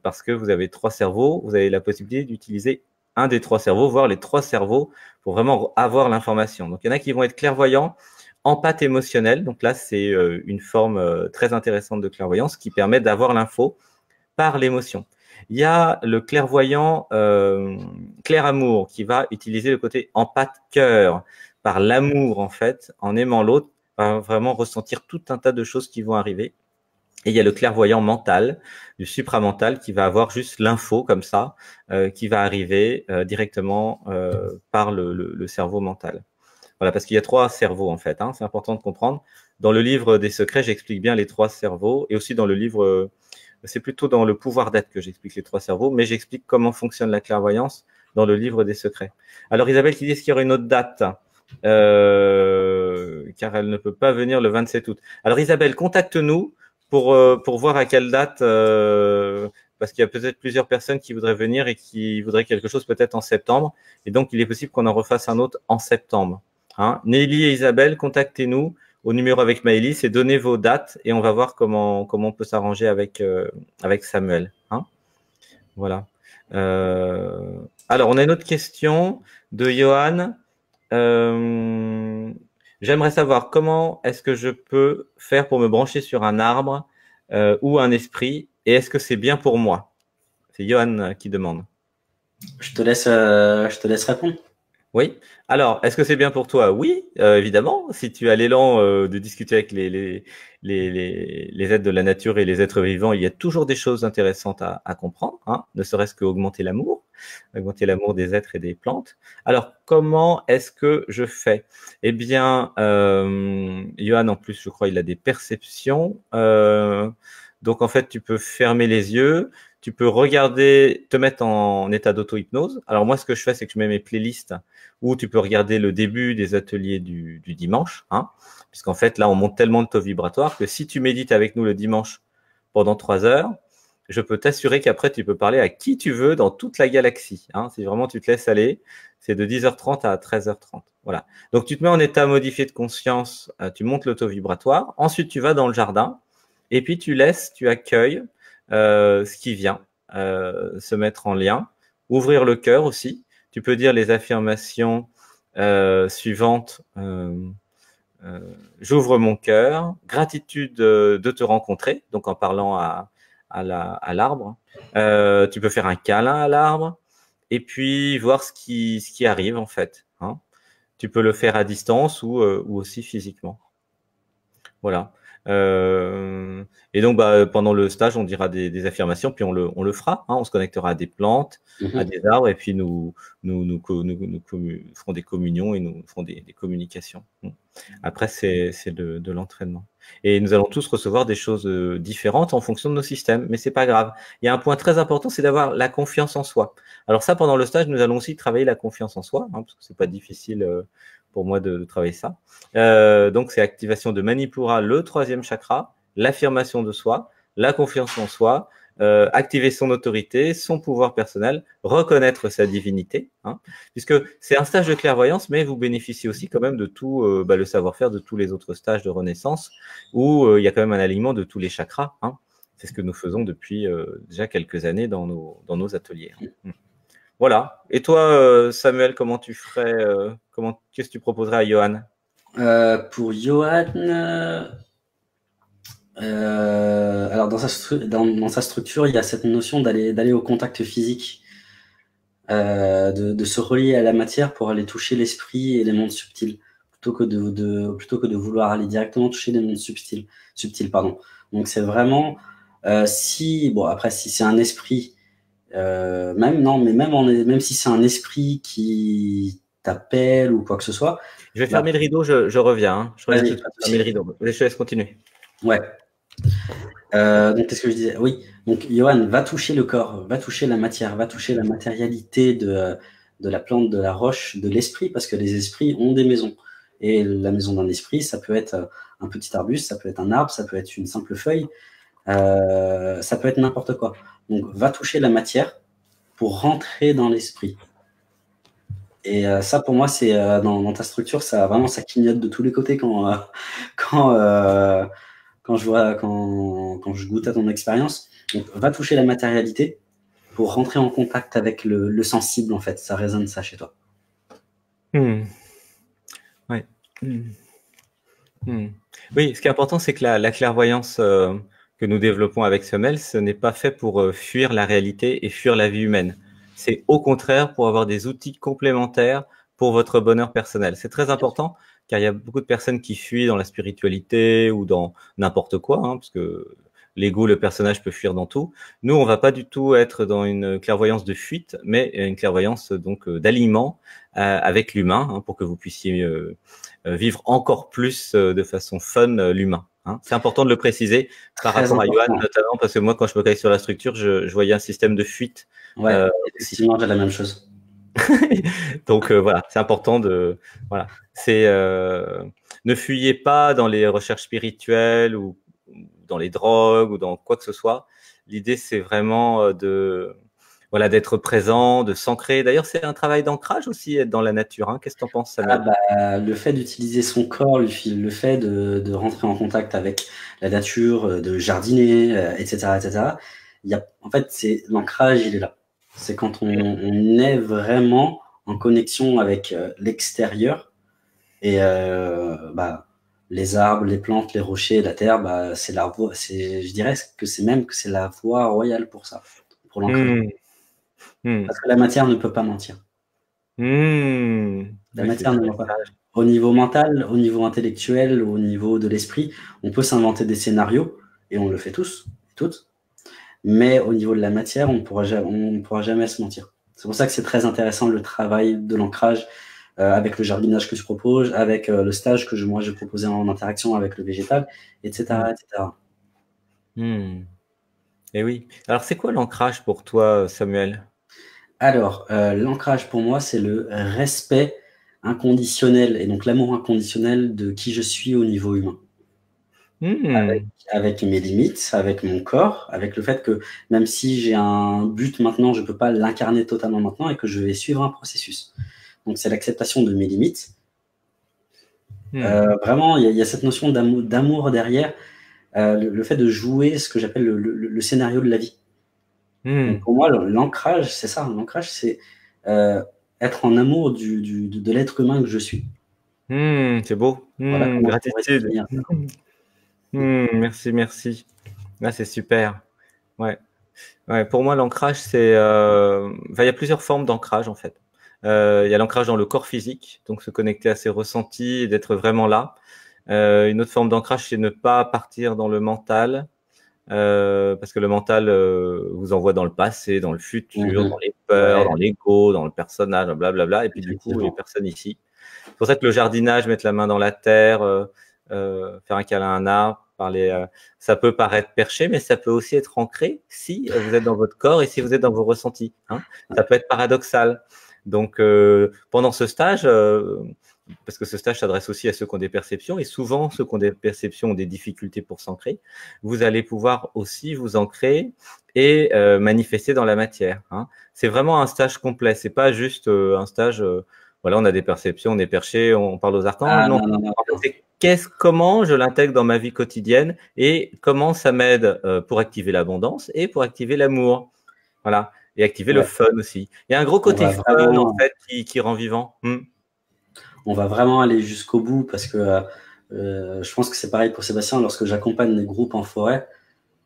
parce que vous avez trois cerveaux, vous avez la possibilité d'utiliser un des trois cerveaux, voire les trois cerveaux, pour vraiment avoir l'information. Donc, il y en a qui vont être clairvoyants, empathe émotionnelle. Donc là, c'est euh, une forme euh, très intéressante de clairvoyance qui permet d'avoir l'info par l'émotion. Il y a le clairvoyant euh, clair amour qui va utiliser le côté empathe cœur par l'amour en fait, en aimant l'autre, vraiment ressentir tout un tas de choses qui vont arriver. Et il y a le clairvoyant mental, du supramental, qui va avoir juste l'info comme ça, euh, qui va arriver euh, directement euh, par le, cerveau mental. Voilà, parce qu'il y a trois cerveaux en fait. Hein, c'est important de comprendre. Dans le livre des secrets, j'explique bien les trois cerveaux, et aussi dans le livre, c'est plutôt dans le pouvoir d'être que j'explique les trois cerveaux, mais j'explique comment fonctionne la clairvoyance dans le livre des secrets. Alors Isabelle qui dit qu'il y aurait une autre date? car elle ne peut pas venir le 27 août. Alors Isabelle, contacte-nous pour, euh, pour voir à quelle date, euh, parce qu'il y a peut-être plusieurs personnes qui voudraient venir et qui voudraient quelque chose peut-être en septembre. Et donc, il est possible qu'on en refasse un autre en septembre. Hein. Nelly et Isabelle, contactez-nous au numéro avec Maëlys et donnez vos dates et on va voir comment, comment on peut s'arranger avec, euh, avec Samuel. Hein. Voilà. Euh, alors, on a une autre question de Johan. Euh, J'aimerais savoir comment est-ce que je peux faire pour me brancher sur un arbre euh, ou un esprit et est-ce que c'est bien pour moi? C'est Johan qui demande. Je te laisse, euh, je te laisse répondre. Oui. Alors, est-ce que c'est bien pour toi? Oui, euh, évidemment. Si tu as l'élan euh, de discuter avec les, les, les, les, êtres de la nature et les êtres vivants, il y a toujours des choses intéressantes à, à comprendre, hein, ne serait-ce qu'augmenter l'amour, augmenter l'amour des êtres et des plantes. Alors, comment est-ce que je fais? Eh bien, euh, Johan, en plus, je crois, il a des perceptions. Euh, donc, en fait, tu peux fermer les yeux, tu peux regarder, te mettre en, état d'auto-hypnose. Alors moi, ce que je fais, c'est que je mets mes playlists où tu peux regarder le début des ateliers du, dimanche, hein, puisqu'en fait, là, on monte tellement de taux vibratoires que si tu médites avec nous le dimanche pendant trois heures, je peux t'assurer qu'après, tu peux parler à qui tu veux dans toute la galaxie. Hein, si vraiment tu te laisses aller, c'est de 10h30 à 13h30. Voilà. Donc, tu te mets en état modifié de conscience, euh, tu montes le taux vibratoire. Ensuite, tu vas dans le jardin et puis tu laisses, tu accueilles euh, ce qui vient, euh, se mettre en lien, ouvrir le cœur aussi. Tu peux dire les affirmations suivantes j'ouvre mon cœur, gratitude de te rencontrer, donc en parlant à, à l'arbre. tu peux faire un câlin à l'arbre et puis voir ce qui, ce qui arrive en fait. Hein. Tu peux le faire à distance ou, ou aussi physiquement. Voilà. Euh, et donc, bah, pendant le stage, on dira des, des affirmations, puis on le, on le fera. Hein, on se connectera à des plantes, mhm. à des arbres, et puis nous, nous, nous, nous, nous ferons des communions et nous ferons des, des communications. Après, c'est de, de l'entraînement. Et nous allons tous recevoir des choses euh, différentes en fonction de nos systèmes, mais c'est pas grave. Il y a un point très important, c'est d'avoir la confiance en soi. Alors ça, pendant le stage, nous allons aussi travailler la confiance en soi, hein, parce que c'est pas difficile euh, pour moi de, travailler ça. Euh, donc, c'est activation de Manipura, le troisième chakra, l'affirmation de soi, la confiance en soi, euh, activer son autorité, son pouvoir personnel, reconnaître sa divinité, hein, puisque c'est un stage de clairvoyance, mais vous bénéficiez aussi quand même de tout euh, bah, le savoir-faire de tous les autres stages de renaissance, où il y a quand même un alignement de tous les chakras. Hein. C'est ce que nous faisons depuis déjà quelques années dans nos, dans nos ateliers. Hein. Voilà. Et toi, euh, Samuel, comment tu ferais euh, Comment Qu'est-ce que tu proposerais à Johan? Euh, Pour Johan, alors dans sa, dans, sa, structure, il y a cette notion d'aller d'aller au contact physique, de, se relier à la matière pour aller toucher l'esprit et les mondes subtils, plutôt que de, de, plutôt que de vouloir aller directement toucher les mondes subtils. subtils pardon. Donc c'est vraiment si bon après si c'est un esprit euh, même non, mais même, même si c'est un esprit qui t'appelle ou quoi que ce soit. Je vais fermer le rideau, je, je reviens. Hein. Je reviens fermer le rideau. Je te laisse continuer. Ouais. Euh, donc, qu'est-ce que je disais? Oui. Donc, Johan va toucher le corps, va toucher la matière, va toucher la matérialité de, de la plante, de la roche, de l'esprit, parce que les esprits ont des maisons. Et la maison d'un esprit, ça peut être un petit arbuste, ça peut être un arbre, ça peut être une simple feuille, euh, ça peut être n'importe quoi. Donc, va toucher la matière pour rentrer dans l'esprit. Et euh, ça, pour moi, c'est euh, dans, ta structure, ça vraiment ça clignote de tous les côtés quand euh, quand quand je vois quand, quand je goûte à ton expérience. va toucher la matérialité pour rentrer en contact avec le, sensible en fait. Ça résonne ça chez toi. Hmm. Oui, ce qui est important, c'est que la clairvoyance que nous développons avec Semel, ce n'est pas fait pour euh, fuir la réalité et fuir la vie humaine. C'est au contraire pour avoir des outils complémentaires pour votre bonheur personnel. C'est très important car il y a beaucoup de personnes qui fuient dans la spiritualité ou dans n'importe quoi, hein, parce que l'ego, le personnage peut fuir dans tout. Nous, on va pas du tout être dans une clairvoyance de fuite, mais une clairvoyance donc euh, d'aliment euh, avec l'humain hein, pour que vous puissiez vivre encore plus de façon fun l'humain. Hein. c'est important de le préciser par rapport à Johan, notamment parce que moi, quand je me caille sur la structure, je, je, voyais un système de fuite. Ouais, euh, effectivement, j'ai la même chose. Donc euh, voilà, c'est important de voilà, c'est euh, ne fuyez pas dans les recherches spirituelles ou dans les drogues ou dans quoi que ce soit. L'idée c'est vraiment euh, de voilà, d'être présent, de s'ancrer. D'ailleurs, c'est un travail d'ancrage aussi, être dans la nature. Hein. Qu'est-ce que tu en penses, ah bah, Le fait d'utiliser son corps, le, fait de, de, rentrer en contact avec la nature, euh, de jardiner, etc., euh, etc. Il y a, en fait, c'est l'ancrage, il est là. C'est quand on, on, est vraiment en connexion avec euh, l'extérieur et euh, bah, les arbres, les plantes, les rochers, la terre, bah, c'est la voie. Je dirais que c'est même que c'est la voie royale pour ça, pour l'ancrage. Mmh. Hmm. Parce que la matière ne peut pas mentir. Hmm. La matière ne ment pas. Au niveau mental, au niveau intellectuel, au niveau de l'esprit, on peut s'inventer des scénarios, et on le fait tous, toutes. Mais au niveau de la matière, on ne pourra jamais se mentir. C'est pour ça que c'est très intéressant le travail de l'ancrage euh, avec le jardinage que je propose, avec euh, le stage que je, moi j'ai proposé en interaction avec le végétal, etc. etc. Hmm. Et oui. Alors c'est quoi l'ancrage pour toi, Samuel? Alors, euh, l'ancrage pour moi, c'est le respect inconditionnel et donc l'amour inconditionnel de qui je suis au niveau humain. Hmm. Avec, mes limites, avec mon corps, avec le fait que même si j'ai un but maintenant, je ne peux pas l'incarner totalement maintenant et que je vais suivre un processus. Donc c'est l'acceptation de mes limites. Hmm. Euh, vraiment, il y, a cette notion d'amour derrière, euh, le, fait de jouer ce que j'appelle le, scénario de la vie. Hmm. Pour moi, l'ancrage, c'est ça. L'ancrage, c'est euh, être en amour du, du, de l'être humain que je suis. Hmm, c'est beau. Hmm, gratitude. Hmm, merci, merci. Là, c'est super. Ouais. ouais. Pour moi, l'ancrage, c'est. Euh... il y a plusieurs formes d'ancrage, en fait. Euh, il y a l'ancrage dans le corps physique, donc se connecter à ses ressentis et d'être vraiment là. Une autre forme d'ancrage, c'est ne pas partir dans le mental, euh, parce que le mental euh, vous envoie dans le passé, dans le futur, mhm. dans les peurs, dans l'ego, dans le personnage, blablabla. Et puis du coup, il n'y a personne ici. C'est pour ça que le jardinage, mettre la main dans la terre, euh, euh faire un câlin à un arbre, parler, euh, ça peut paraître perché, mais ça peut aussi être ancré si vous êtes dans votre corps et si vous êtes dans vos ressentis. Hein. Ça peut être paradoxal. Donc, pendant ce stage, parce que ce stage s'adresse aussi à ceux qui ont des perceptions, et souvent ceux qui ont des perceptions ont des difficultés pour s'ancrer, vous allez pouvoir aussi vous ancrer et euh, manifester dans la matière. Hein. C'est vraiment un stage complet, c'est pas juste euh, un stage, euh, voilà, on a des perceptions, on est perché, on parle aux archanges. Ah, non, non, non, qu'est-ce, comment je l'intègre dans ma vie quotidienne et comment ça m'aide pour activer l'abondance et pour activer l'amour. Voilà. Et activer le fun aussi. Il y a un gros côté fun, en fait, qui, qui rend vivant. Hmm on va vraiment aller jusqu'au bout parce que euh, je pense que c'est pareil pour Sébastien. Lorsque j'accompagne les groupes en forêt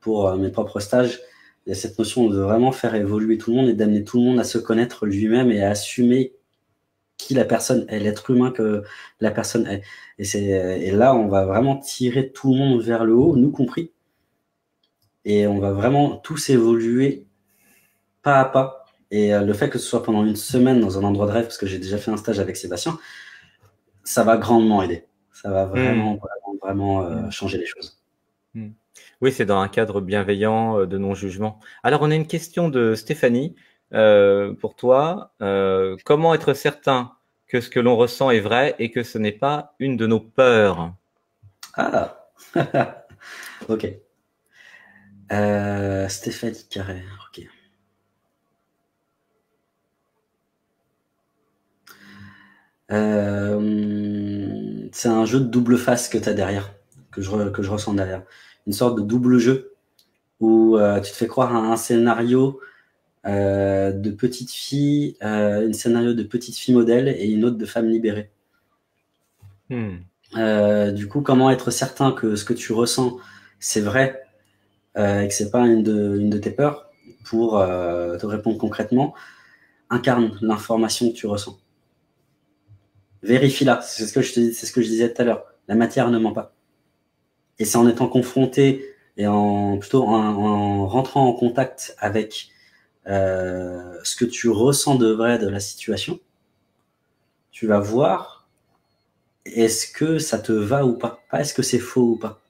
pour euh, mes propres stages, il y a cette notion de vraiment faire évoluer tout le monde et d'amener tout le monde à se connaître lui-même et à assumer qui la personne est, l'être humain que la personne est. Et, c'est, et là, on va vraiment tirer tout le monde vers le haut, nous compris. Et on va vraiment tous évoluer pas à pas. Et euh, le fait que ce soit pendant une semaine dans un endroit de rêve, parce que j'ai déjà fait un stage avec Sébastien, ça va grandement aider. Ça va vraiment, hmm. vraiment, vraiment euh, hmm. changer les choses. Hmm. Oui, c'est dans un cadre bienveillant euh, de non-jugement. Alors, on a une question de Stéphanie euh, pour toi. comment être certain que ce que l'on ressent est vrai et que ce n'est pas une de nos peurs? Ah, ok. Stéphanie Carrère, ok. Euh, c'est un jeu de double face que tu as derrière, que je, que je ressens derrière. Une sorte de double jeu où euh, tu te fais croire à un scénario euh, de petite fille, un scénario de petite fille modèle et une autre de femme libérée. Hmm. du coup, comment être certain que ce que tu ressens, c'est vrai et que c'est pas une de, une de tes peurs pour te répondre concrètement, incarne l'information que tu ressens. Vérifie-la. C'est ce que je te c'est ce que je disais tout à l'heure. La matière ne ment pas. Et c'est en étant confronté et en plutôt en, rentrant en contact avec euh, ce que tu ressens de vrai de la situation, tu vas voir est-ce que ça te va ou pas? Pas est-ce que c'est faux ou pas?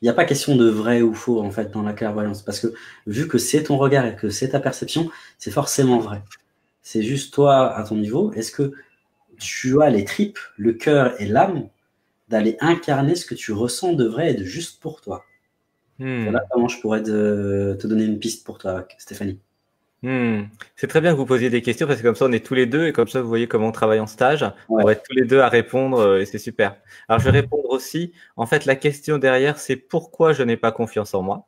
Il n'y a pas question de vrai ou faux en fait dans la clairvoyance parce que vu que c'est ton regard et que c'est ta perception, c'est forcément vrai. C'est juste toi à ton niveau. Est-ce que tu as les tripes, le cœur et l'âme d'aller incarner ce que tu ressens de vrai et de juste pour toi. Hmm. Voilà comment je pourrais te, donner une piste pour toi, Stéphanie. Hmm. C'est très bien que vous posiez des questions parce que comme ça on est tous les deux et comme ça vous voyez comment on travaille en stage. On va être tous les deux à répondre euh, et c'est super. Alors je vais répondre aussi. En fait, la question derrière c'est pourquoi je n'ai pas confiance en moi?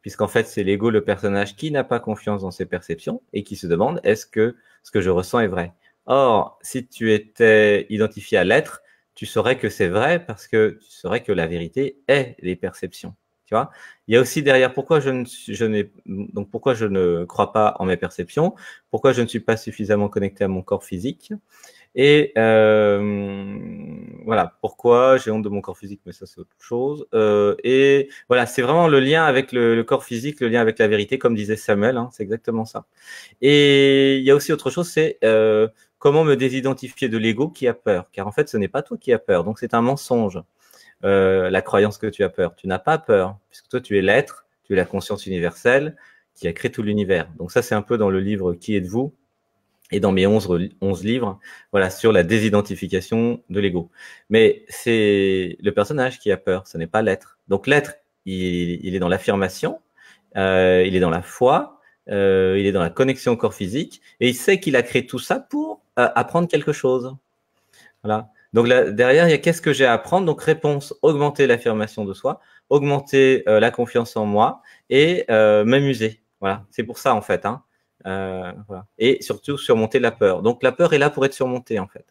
Puisqu'en fait c'est l'ego, le personnage qui n'a pas confiance dans ses perceptions et qui se demande est-ce que ce que je ressens est vrai? Or, si tu étais identifié à l'être, tu saurais que c'est vrai parce que tu saurais que la vérité est les perceptions. Tu vois Il y a aussi derrière pourquoi je ne, je donc pourquoi je ne crois pas en mes perceptions, pourquoi je ne suis pas suffisamment connecté à mon corps physique, et euh, voilà pourquoi j'ai honte de mon corps physique, mais ça c'est autre chose. Euh, et voilà, c'est vraiment le lien avec le, le, corps physique, le lien avec la vérité, comme disait Samuel, hein, c'est exactement ça. Et il y a aussi autre chose, c'est euh, comment me désidentifier de l'ego qui a peur, car en fait ce n'est pas toi qui as peur, donc c'est un mensonge. Euh, la croyance que tu as peur, tu n'as pas peur, puisque toi tu es l'être, tu es la conscience universelle qui a créé tout l'univers. Donc ça c'est un peu dans le livre Qui êtes-vous? Et dans mes 11, 11 livres, voilà, sur la désidentification de l'ego. Mais c'est le personnage qui a peur, ce n'est pas l'être. Donc l'être, il, il, est dans l'affirmation, euh, il est dans la foi, euh, il est dans la connexion au corps physique, et il sait qu'il a créé tout ça pour euh, apprendre quelque chose. Voilà. Donc là, derrière, il y a qu'est-ce que j'ai à apprendre? Donc réponse, augmenter l'affirmation de soi, augmenter euh, la confiance en moi et m'amuser. Voilà, c'est pour ça en fait. Hein. Voilà. Et surtout surmonter la peur. Donc la peur est là pour être surmontée en fait.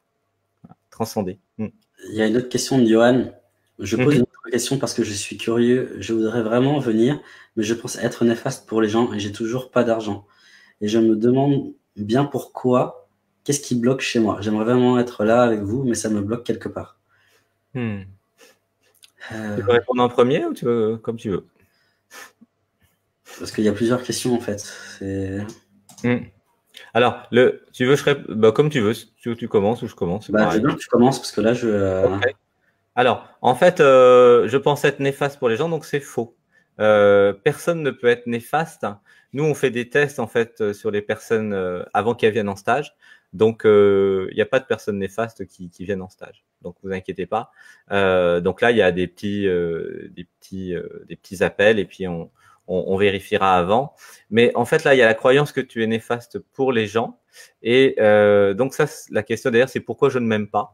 transcender. Hmm. Il y a une autre question de Johan. Je pose mhm. une autre question parce que je suis curieux. Je voudrais vraiment venir, mais je pense être néfaste pour les gens et j'ai toujours pas d'argent. Et je me demande bien pourquoi. Qu'est-ce qui bloque chez moi? J'aimerais vraiment être là avec vous, mais ça me bloque quelque part. Hmm. Euh, tu veux répondre en premier ou tu veux, comme tu veux? Parce qu'il y a plusieurs questions en fait. Hmm. Alors, le, tu veux, je bah, comme tu veux, tu, tu commences ou je commence. Bah, je veux que tu commences parce que là, je. Euh, Alors, en fait, euh, je pense être néfaste pour les gens, donc c'est faux. personne ne peut être néfaste. Nous, on fait des tests en fait sur les personnes avant qu'elles viennent en stage. Donc, il n'y a pas de personnes néfastes qui, viennent en stage donc vous inquiétez pas. Euh, donc là, il y a des petits, euh, des petits, euh, des petits appels et puis on, on, vérifiera avant. Mais en fait, là, il y a la croyance que tu es néfaste pour les gens. Et donc ça, la question d'ailleurs, c'est pourquoi je ne m'aime pas,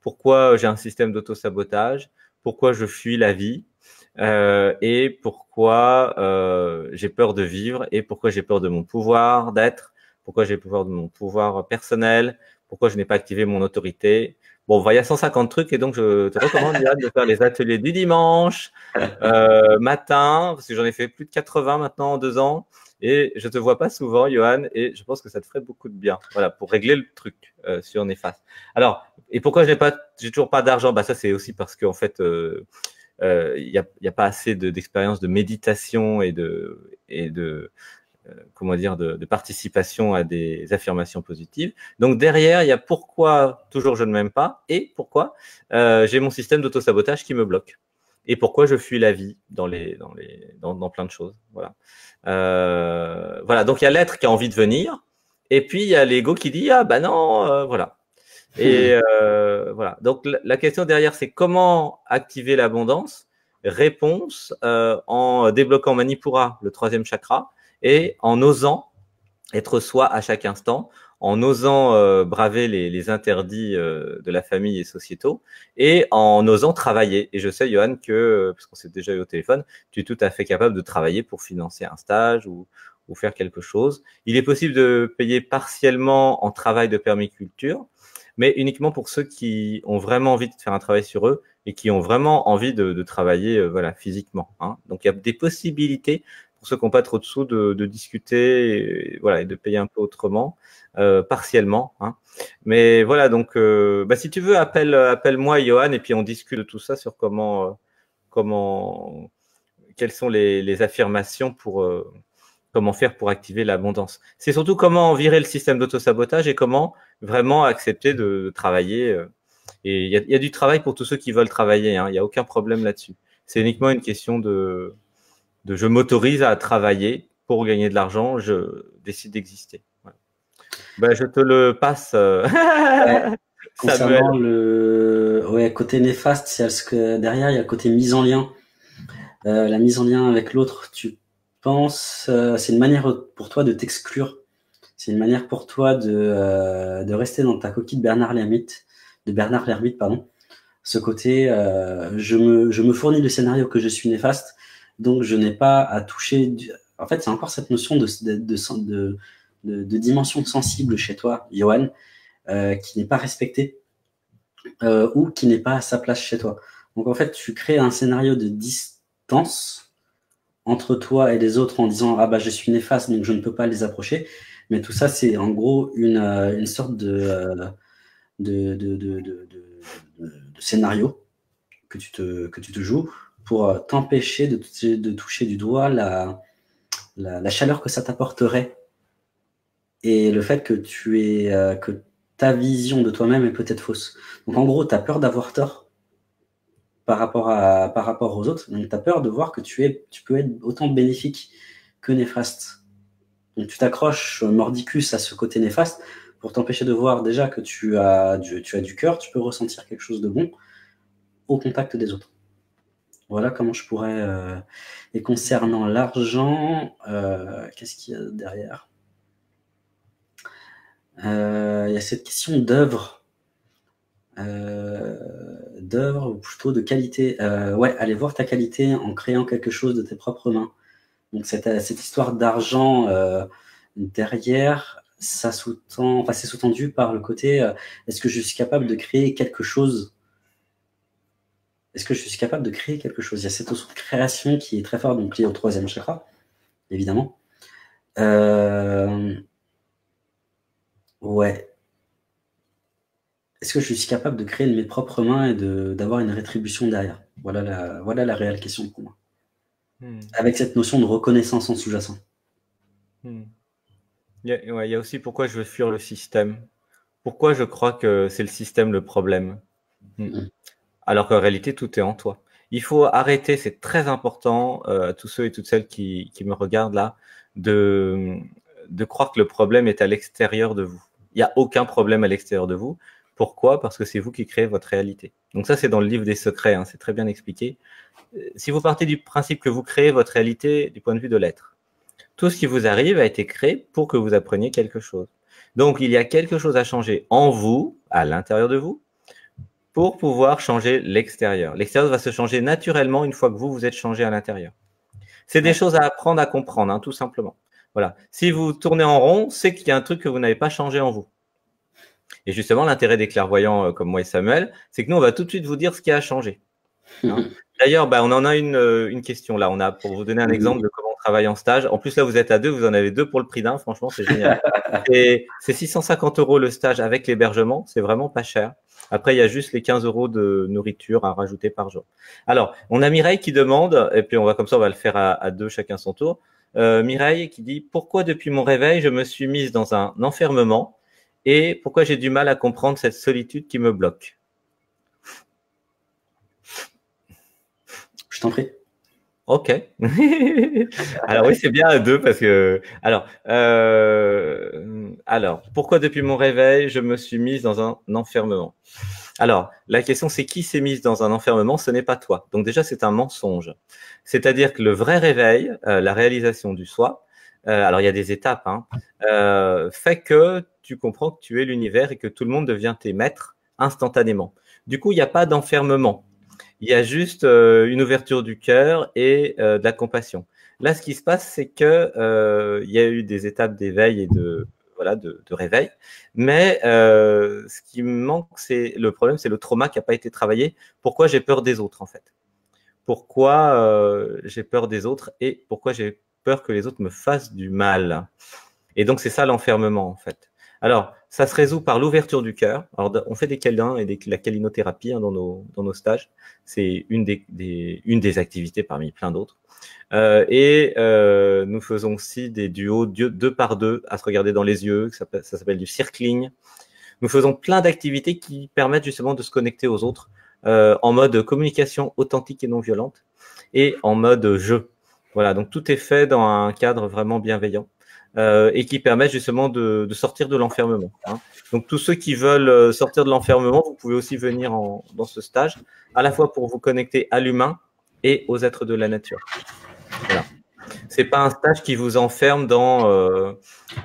pourquoi j'ai un système d'auto-sabotage, pourquoi je fuis la vie. et pourquoi j'ai peur de vivre et pourquoi j'ai peur de mon pouvoir d'être, pourquoi j'ai peur de mon pouvoir personnel, pourquoi je n'ai pas activé mon autorité, Bon, il y a 150 trucs et donc je te recommande de faire les ateliers du dimanche euh, matin, parce que j'en ai fait plus de 80 maintenant en deux ans et je te vois pas souvent, Johan, et je pense que ça te ferait beaucoup de bien. Voilà, pour régler le truc euh, sur Néfaste. Alors, et pourquoi je n'ai pas, j'ai toujours pas d'argent? Bah ça, c'est aussi parce qu'en fait, euh, euh, il euh, n'y a, a, pas assez d'expérience de, de, méditation et de et de euh, comment dire, de, de, participation à des affirmations positives. Donc derrière, il y a pourquoi toujours je ne m'aime pas et pourquoi euh, j'ai mon système d'auto-sabotage qui me bloque et pourquoi je fuis la vie dans les dans les dans, plein de choses. Voilà. Euh, voilà. Donc il y a l'être qui a envie de venir et puis il y a l'ego qui dit ah bah non euh, voilà. Et euh, voilà. Donc la question derrière c'est comment activer l'abondance? Réponse euh, en débloquant Manipura, le troisième chakra, et en osant être soi à chaque instant, en osant euh, braver les, les interdits euh, de la famille et sociétaux, et en osant travailler. Et je sais, Johan, que, parce qu'on s'est déjà eu au téléphone, tu es tout à fait capable de travailler pour financer un stage ou, ou faire quelque chose. Il est possible de payer partiellement en travail de permiculture, mais uniquement pour ceux qui ont vraiment envie de faire un travail sur eux et qui ont vraiment envie de, de travailler euh, voilà, physiquement. Hein. Donc il y a des possibilités pour ceux qui n'ont pas trop de sous, de, de discuter et, voilà, et de payer un peu autrement, euh, partiellement. Hein. Mais voilà, donc euh, bah, si tu veux, appelle, appelle-moi, Johan, et puis on discute de tout ça sur comment, euh, comment, quelles sont les, les affirmations pour euh, comment faire pour activer l'abondance. C'est surtout comment virer le système d'auto-sabotage et comment vraiment accepter de, travailler. Euh, et il y a, y a, du travail pour tous ceux qui veulent travailler. Hein. Il n'y a aucun problème là-dessus. C'est uniquement une question de de je m'autorise à travailler pour gagner de l'argent, je décide d'exister. Ben, je te le passe. Euh, concernant le ouais, côté néfaste, c'est ce que derrière il y a le côté mise en lien. Euh, la mise en lien avec l'autre, tu penses, euh, c'est une manière pour toi de t'exclure. C'est une manière pour toi de, euh, rester dans ta coquille de Bernard Lermite, de Bernard Lermite, pardon. Ce côté, euh, je me, je me fournis le scénario que je suis néfaste, donc, je n'ai pas à toucher. En fait, c'est encore cette notion de, de, de, dimension sensible chez toi, Johan, euh, qui n'est pas respectée ou qui n'est pas à sa place chez toi. Donc, en fait, tu crées un scénario de distance entre toi et les autres en disant Ah, bah, je suis néfaste, donc je ne peux pas les approcher. Mais tout ça, c'est en gros une, euh, une sorte de, de, de, scénario que tu te, que tu te joues pour euh, t'empêcher de, de, toucher du doigt la, la, chaleur que ça t'apporterait et le fait que tu es euh, que ta vision de toi-même est peut-être fausse. Donc en gros, tu as peur d'avoir tort par rapport à par rapport aux autres. Donc tu as peur de voir que tu es tu peux être autant bénéfique que néfaste. Donc tu t'accroches mordicus à ce côté néfaste pour t'empêcher de voir déjà que tu as du, tu as du cœur, tu peux ressentir quelque chose de bon au contact des autres. Voilà comment je pourrais. Euh, et concernant l'argent, euh, qu'est-ce qu'il y a derrière? Euh, Il y a cette question d'œuvre. D'œuvre ou plutôt de qualité. ouais, aller voir ta qualité en créant quelque chose de tes propres mains. Donc cette, cette histoire d'argent derrière, ça sous-tend, enfin, c'est sous-tendu par le côté euh, est-ce que je suis capable de créer quelque chose? Est-ce que je suis capable de créer quelque chose? Il y a cette notion de création qui est très forte, donc liée au troisième chakra, évidemment. Euh, ouais. Est-ce que je suis capable de créer de mes propres mains et d'avoir une rétribution derrière? Voilà la, voilà la réelle question pour moi. Hmm. Avec cette notion de reconnaissance en sous-jacent. Hmm. Il, y a aussi pourquoi je veux fuir le système. Pourquoi je crois que c'est le système le problème? Hmm. Alors qu'en réalité, tout est en toi. Il faut arrêter, c'est très important, euh, tous ceux et toutes celles qui, qui me regardent là, de, de croire que le problème est à l'extérieur de vous. Il n'y a aucun problème à l'extérieur de vous. Pourquoi? Parce que c'est vous qui créez votre réalité. Donc ça, c'est dans le livre des secrets, hein, c'est très bien expliqué. Euh, si vous partez du principe que vous créez votre réalité du point de vue de l'être, tout ce qui vous arrive a été créé pour que vous appreniez quelque chose. Donc il y a quelque chose à changer en vous, à l'intérieur de vous, pour pouvoir changer l'extérieur. L'extérieur va se changer naturellement une fois que vous vous êtes changé à l'intérieur. C'est des choses à apprendre à comprendre, hein, tout simplement. Voilà. Si vous tournez en rond, c'est qu'il y a un truc que vous n'avez pas changé en vous. Et justement, l'intérêt des clairvoyants euh, comme moi et Samuel, c'est que nous, on va tout de suite vous dire ce qui a changé. Hein. D'ailleurs, bah, on en a une, euh, une, question là. On a pour vous donner un exemple de comment on travaille en stage. En plus, là, vous êtes à deux, vous en avez deux pour le prix d'un. Franchement, c'est génial. et c'est 650 euros le stage avec l'hébergement. C'est vraiment pas cher. Après, il y a juste les 15 euros de nourriture à rajouter par jour. Alors, on a Mireille qui demande, et puis on va comme ça, on va le faire à, deux chacun son tour. Euh, Mireille qui dit pourquoi depuis mon réveil je me suis mise dans un enfermement et pourquoi j'ai du mal à comprendre cette solitude qui me bloque. Je t'en prie. Ok. alors oui, c'est bien à deux parce que alors euh, alors pourquoi depuis mon réveil je me suis mise dans un enfermement? Alors la question c'est qui s'est mise dans un enfermement? Ce n'est pas toi. Donc déjà c'est un mensonge. C'est-à-dire que le vrai réveil, euh, la réalisation du soi, euh, alors il y a des étapes, hein, fait que tu comprends que tu es l'univers et que tout le monde devient tes maîtres instantanément. Du coup, il n'y a pas d'enfermement. Il y a juste euh, une ouverture du cœur et euh, de la compassion. Là, ce qui se passe, c'est que euh, il y a eu des étapes d'éveil et de, de réveil, mais ce qui me manque, c'est le problème, c'est le trauma qui n'a pas été travaillé. Pourquoi j'ai peur des autres en fait? Pourquoi j'ai peur des autres et pourquoi j'ai peur que les autres me fassent du mal Et donc c'est ça l'enfermement en fait. Alors, ça se résout par l'ouverture du cœur. Alors, on fait des câlins et des, la calinothérapie hein, dans, nos, dans nos stages. C'est une des, une des activités parmi plein d'autres. Euh, et euh, nous faisons aussi des duos deux, par deux à se regarder dans les yeux. Ça, ça s'appelle du circling. Nous faisons plein d'activités qui permettent justement de se connecter aux autres euh, en mode communication authentique et non violente et en mode jeu. Voilà, donc tout est fait dans un cadre vraiment bienveillant. Euh, et qui permettent justement de, sortir de l'enfermement. Hein. Donc tous ceux qui veulent euh, sortir de l'enfermement, vous pouvez aussi venir en, dans ce stage, à la fois pour vous connecter à l'humain et aux êtres de la nature. Voilà. C'est pas un stage qui vous enferme dans euh,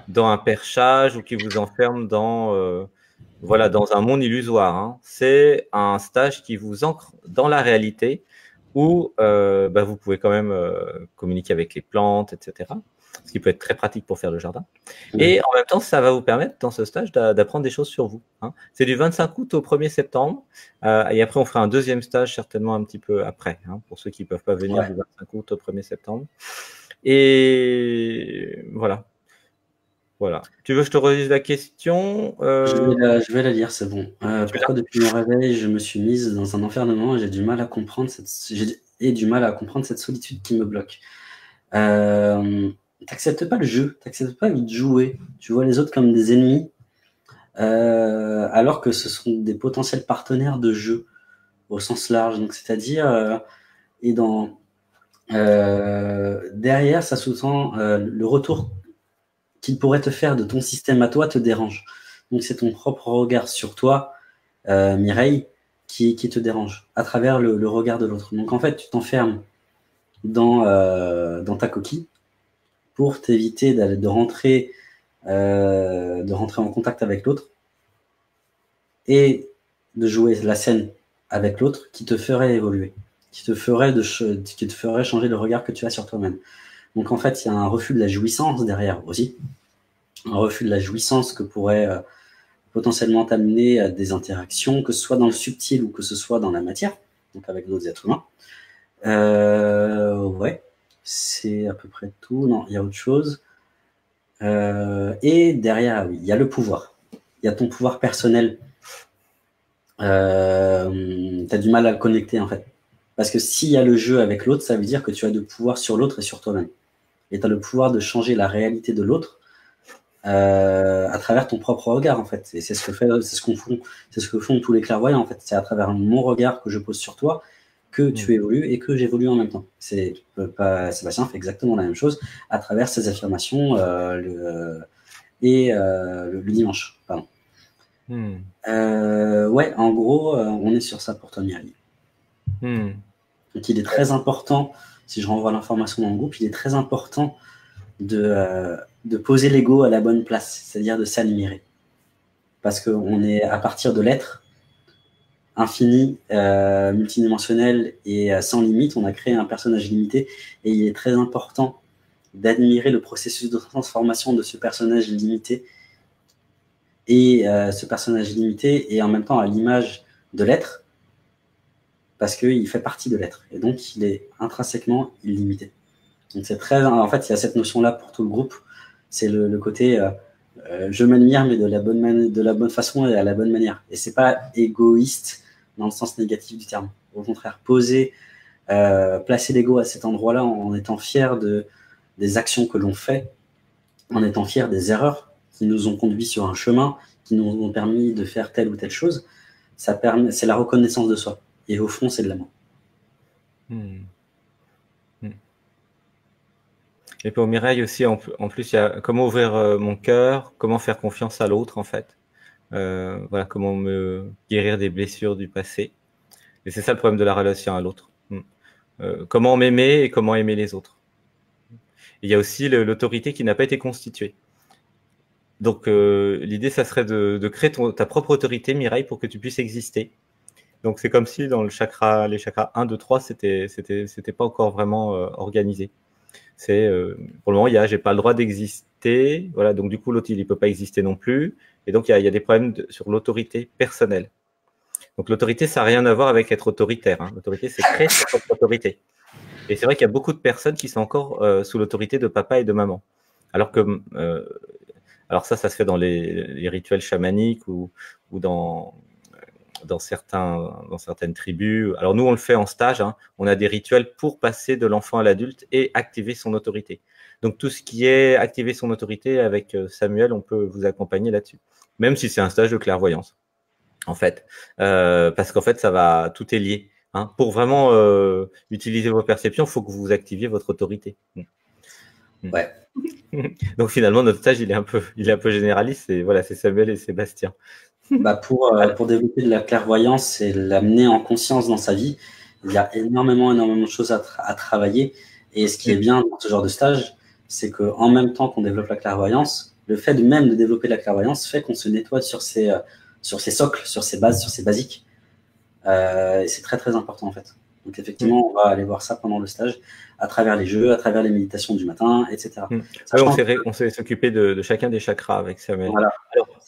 dans un perchage ou qui vous enferme dans voilà dans un monde illusoire. Hein. C'est un stage qui vous ancre dans la réalité où euh, bah, vous pouvez quand même communiquer avec les plantes, etc ce qui peut être très pratique pour faire le jardin. Et en même temps, ça va vous permettre dans ce stage d'apprendre des choses sur vous. Hein. C'est du 25 août au 1er septembre, euh, et après on fera un deuxième stage certainement un petit peu après, hein, pour ceux qui ne peuvent pas venir du 25 août au 1er septembre. Et voilà. Voilà. Tu veux que je te redise la question euh... je, vais la, lire, c'est bon. Euh, pourquoi depuis mon réveil, je me suis mise dans un enfermement et j'ai du mal à comprendre cette, j'ai du mal à comprendre cette solitude qui me bloque. Euh, t'acceptes pas le jeu, t'acceptes pas de jouer. Tu vois les autres comme des ennemis, euh, alors que ce sont des potentiels partenaires de jeu au sens large. Donc c'est-à-dire et dans derrière, ça sous-tend le retour qu'il pourrait te faire de ton système à toi te dérange. Donc c'est ton propre regard sur toi, Mireille, qui, te dérange à travers le, regard de l'autre. Donc en fait, tu t'enfermes dans, dans ta coquille pour t'éviter de rentrer, euh, de rentrer en contact avec l'autre et de jouer la scène avec l'autre qui te ferait évoluer, qui te ferait, de, qui te ferait changer le regard que tu as sur toi-même. Donc en fait, il y a un refus de la jouissance derrière aussi. Un refus de la jouissance que pourrait euh, potentiellement t'amener à des interactions, que ce soit dans le subtil ou que ce soit dans la matière, donc avec d'autres êtres humains. Euh, ouais, c'est à peu près tout. Non, il y a autre chose. Euh, et derrière, oui, il y a le pouvoir. Il y a ton pouvoir personnel. Euh, tu as du mal à le connecter en fait. Parce que s'il y a le jeu avec l'autre, ça veut dire que tu as de pouvoir sur l'autre et sur toi-même. Et tu as le pouvoir de changer la réalité de l'autre euh, à travers ton propre regard en fait. Et c'est ce que fait, c'est ce qu'on font, c'est ce que font tous les clairvoyants en fait. C'est à travers mon regard que je pose sur toi que tu mm. évolues et que j'évolue en même temps. C'est pas Sébastien fait exactement la même chose à travers ses affirmations euh, le, et euh, le, dimanche. Pardon. Mm. Euh, ouais, en gros, euh, on est sur ça pour toi, Mireille. Mm. Donc il est très important, si je renvoie l'information dans le groupe, il est très important de, euh, de poser l'ego à la bonne place, c'est-à-dire de s'admirer. Parce qu'on est à partir de l'être infini, euh, multidimensionnel et euh, sans limite, on a créé un personnage limité et il est très important d'admirer le processus de transformation de ce personnage limité et euh, ce personnage limité est en même temps à l'image de l'être parce qu'il fait partie de l'être et donc il est intrinsèquement illimité. Donc c'est très, en fait, il y a cette notion-là pour tout le groupe. C'est le, côté euh, euh, je m'admire, mais de la bonne de façon et à la bonne manière. Et c'est pas égoïste dans le sens négatif du terme. Au contraire, poser, euh, placer l'ego à cet endroit-là en étant fier de des actions que l'on fait, en étant fier des erreurs qui nous ont conduits sur un chemin, qui nous ont permis de faire telle ou telle chose, ça permet, c'est la reconnaissance de soi. Et au fond, c'est de l'amour. Hmm. Et pour Mireille aussi, en, plus, il y a comment ouvrir euh, mon cœur, comment faire confiance à l'autre, en fait. Euh, voilà, comment me guérir des blessures du passé. Et c'est ça le problème de la relation à l'autre. Hmm. Euh, comment m'aimer et comment aimer les autres. il y a aussi l'autorité qui n'a pas été constituée. Donc l'idée, ça serait de, créer ta propre autorité, Mireille, pour que tu puisses exister. Donc c'est comme si dans chakra, les chakras 1, 2, 3, c'était, c'était, c'était pas encore vraiment organisé. C'est euh, pour le moment, il y a, j'ai pas le droit d'exister. Voilà, donc du coup, l'autre, il peut pas exister non plus. Et donc, il y a, il y a des problèmes sur l'autorité personnelle. Donc, l'autorité, ça n'a rien à voir avec être autoritaire. Hein. L'autorité, c'est créer sa propre autorité. Et c'est vrai qu'il y a beaucoup de personnes qui sont encore euh, sous l'autorité de papa et de maman. Alors que, euh, alors ça, ça se fait dans les, les rituels chamaniques ou, ou dans, dans, certains, dans certaines tribus. Alors nous, on le fait en stage. Hein. On a des rituels pour passer de l'enfant à l'adulte et activer son autorité. Donc tout ce qui est activer son autorité avec euh, Samuel, on peut vous accompagner là-dessus. Même si c'est un stage de clairvoyance, en fait. Euh, parce qu'en fait, ça va, tout est lié. Hein. Pour vraiment euh, utiliser vos perceptions, il faut que vous activiez votre autorité. Mm. Mm. Ouais. Donc finalement, notre stage, il est un peu, il est un peu généraliste. Et voilà, c'est Samuel et Sébastien. Bah pour, euh, pour développer de la clairvoyance et l'amener en conscience dans sa vie, il y a énormément, énormément de choses à, à travailler. Et ce qui est bien dans ce genre de stage, c'est qu'en même temps qu'on développe la clairvoyance, le fait de même de développer la clairvoyance fait qu'on se nettoie sur ses, euh, sur ses socles, sur ses bases, sur ses basiques. Euh, et c'est très, très important en fait. Donc effectivement, on va aller voir ça pendant le stage, à travers les jeux, à travers les méditations du matin, etc. Mm. Ah on s'est s'occuper de, de, chacun des chakras avec Samuel. Voilà.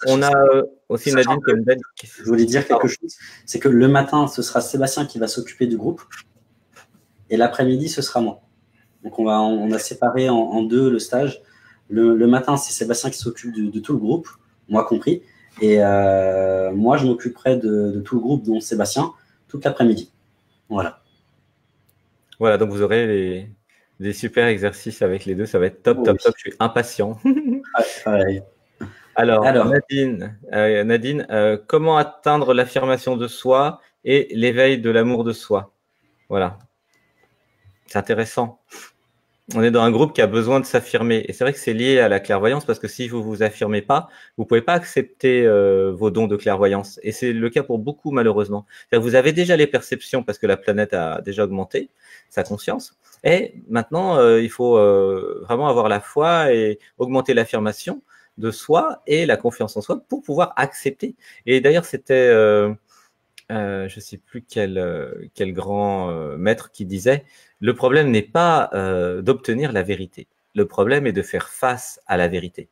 on a euh, aussi Nadine qui belle. Je voulais dire quelque chose, c'est que le matin, ce sera Sébastien qui va s'occuper du groupe, et l'après-midi, ce sera moi. Donc on, va, on a séparé en, deux le stage. Le, le matin, c'est Sébastien qui s'occupe de, de, tout le groupe, moi compris, et euh, moi, je m'occuperai de, de tout le groupe, dont Sébastien, toute l'après-midi. Voilà. Voilà, donc vous aurez des super exercices avec les deux. Ça va être top, top, top. Je suis impatient. Alors, Nadine, euh, Nadine euh, comment atteindre l'affirmation de soi et l'éveil de l'amour de soi? Voilà. C'est intéressant. On est dans un groupe qui a besoin de s'affirmer. Et c'est vrai que c'est lié à la clairvoyance parce que si vous vous affirmez pas, vous pouvez pas accepter euh, vos dons de clairvoyance. Et c'est le cas pour beaucoup, malheureusement. Vous avez déjà les perceptions parce que la planète a déjà augmenté sa conscience. Et maintenant, euh, il faut euh, vraiment avoir la foi et augmenter l'affirmation de soi et la confiance en soi pour pouvoir accepter. Et d'ailleurs, c'était, euh, euh je sais plus quel, quel grand maître qui disait, le problème n'est pas d'obtenir la vérité. Le problème est de faire face à la vérité.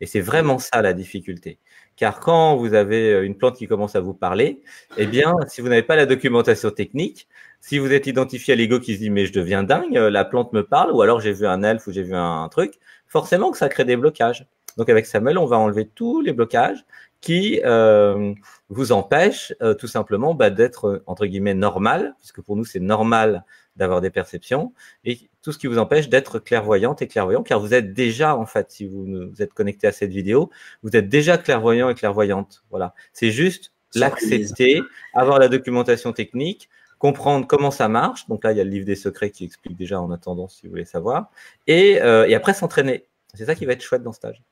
Et c'est vraiment ça la difficulté. Car quand vous avez euh, une plante qui commence à vous parler, eh bien, si vous n'avez pas la documentation technique, si vous êtes identifié à l'ego qui se dit mais je deviens dingue, euh, la plante me parle, ou alors j'ai vu un elfe ou j'ai vu un truc, forcément que ça crée des blocages. Donc avec Samuel, on va enlever tous les blocages qui euh, vous empêchent euh, tout simplement bah, d'être entre guillemets normal, puisque pour nous c'est normal d'avoir des perceptions, et tout ce qui vous empêche d'être clairvoyante et clairvoyant, car vous êtes déjà, en fait, si vous, vous êtes connecté à cette vidéo, vous êtes déjà clairvoyant et clairvoyante. Voilà. C'est juste l'accepter, avoir la documentation technique, comprendre comment ça marche. Donc là, il y a le livre des secrets qui explique déjà en attendant si vous voulez savoir. Et, euh, et après, s'entraîner. C'est ça qui va être chouette dans ce stage.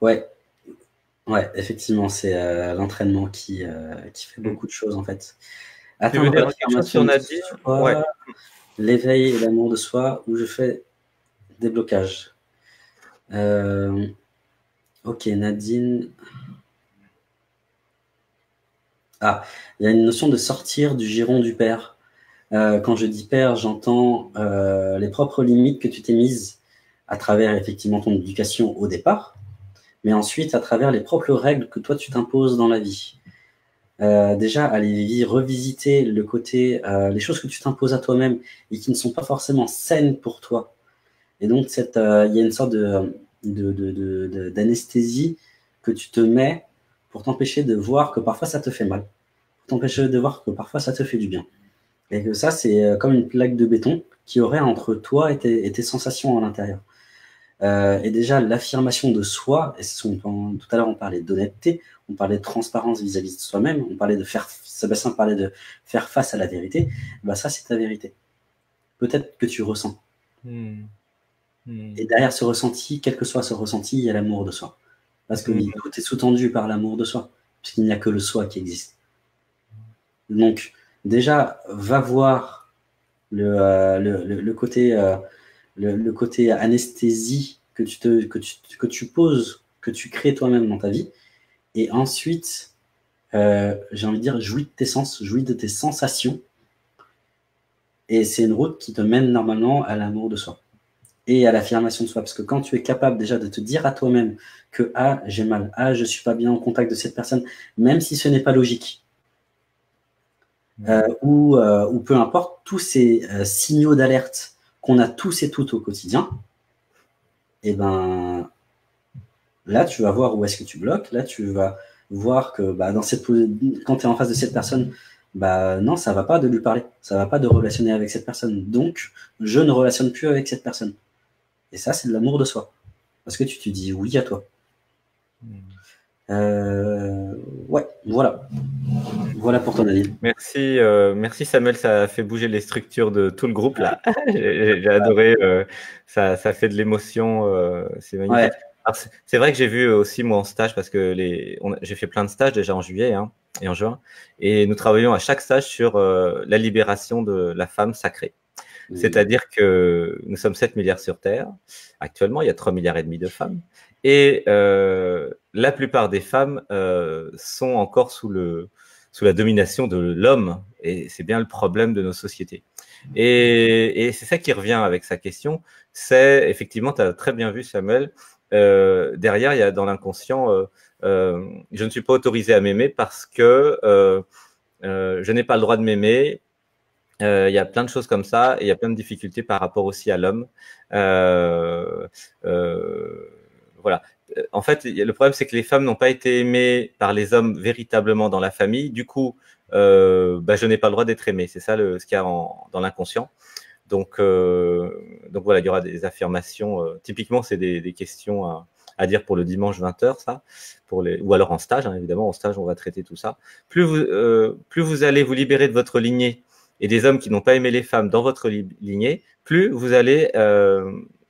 Ouais. Ouais, effectivement, c'est euh, l'entraînement qui, euh, qui fait beaucoup de choses en fait. Ouais. L'éveil et l'amour de soi, où je fais des blocages. Euh, ok, Nadine. Ah, il y a une notion de sortir du giron du père. Quand je dis père, j'entends les propres limites que tu t'es mises à travers effectivement ton éducation au départ, mais ensuite à travers les propres règles que toi tu t'imposes dans la vie. Euh, déjà, aller revisiter le côté, euh, les choses que tu t'imposes à toi-même et qui ne sont pas forcément saines pour toi. Et donc, euh, il y a une sorte de, d'anesthésie de, de, que tu te mets pour t'empêcher de voir que parfois ça te fait mal, pour t'empêcher de voir que parfois ça te fait du bien. Et que ça, c'est euh, comme une plaque de béton qui aurait entre toi et et tes sensations à l'intérieur. Euh, et déjà, l'affirmation de soi, et ce tout à l'heure on parlait d'honnêteté, on parlait de transparence vis-à-vis de soi-même, on parlait de faire, Sébastien parlait de faire face à la vérité, bah ça c'est ta vérité. Peut-être que tu ressens. Hmm. Hmm. Et derrière ce ressenti, quel que soit ce ressenti, il y a l'amour de soi. Parce que hmm. tout est sous-tendu par l'amour de soi, puisqu'il n'y a que le soi qui existe. Donc, déjà, va voir le, euh, le, le, côté euh, le, côté anesthésie que tu, te, que, tu, que tu poses, que tu crées toi-même dans ta vie. Et ensuite, euh, j'ai envie de dire, jouis de tes sens, jouis de tes sensations. Et c'est une route qui te mène normalement à l'amour de soi et à l'affirmation de soi. Parce que quand tu es capable déjà de te dire à toi-même que Ah, j'ai mal, Ah, je suis pas bien en contact de cette personne, même si ce n'est pas logique, euh, ou, euh, ou peu importe, tous ces signaux d'alerte qu'on a tous et toutes au quotidien, et eh ben là, tu vas voir où est-ce que tu bloques. Là, tu vas voir que bah, dans cette, quand tu es en face de cette personne, bah non, ça va pas de lui parler, ça va pas de relationner avec cette personne. Donc, je ne relationne plus avec cette personne. Et ça, c'est de l'amour de soi. Parce que tu te dis oui à toi. Hmm. Euh, ouais, voilà. Voilà pour ton avis. Merci, euh, merci Samuel, ça a fait bouger les structures de tout le groupe là. j'ai adoré, euh, ça, ça fait de l'émotion, euh, c'est magnifique. C'est vrai que j'ai vu aussi moi en stage parce que les, j'ai fait plein de stages déjà en juillet hein, et en juin, et nous travaillons à chaque stage sur la libération de la femme sacrée. C'est-à-dire que nous sommes 7 milliards sur Terre. Actuellement, il y a 3 milliards et demi de femmes. Et euh, la plupart des femmes euh, sont encore sous, le, sous la domination de l'homme. Et c'est bien le problème de nos sociétés. Et, et c'est ça qui revient avec sa question. C'est effectivement, tu as très bien vu Samuel, euh, derrière, il y a dans l'inconscient, euh, euh, je ne suis pas autorisé à m'aimer parce que je n'ai pas le droit de m'aimer. Il y a plein de choses comme ça et il y a plein de difficultés par rapport aussi à l'homme. Voilà. Euh, en fait, le problème, c'est que les femmes n'ont pas été aimées par les hommes véritablement dans la famille. Du coup, euh, bah, je n'ai pas le droit d'être aimé. C'est ça le, ce qu'il y a dans l'inconscient. Donc, euh, donc voilà, il y aura des affirmations. Euh, typiquement, c'est des, des, questions à, à, dire pour le dimanche 20h, ça, pour les, ou alors en stage, hein, évidemment, en stage, on va traiter tout ça. Plus vous, euh, plus vous allez vous libérer de votre lignée et des hommes qui n'ont pas aimé les femmes dans votre lignée, plus vous allez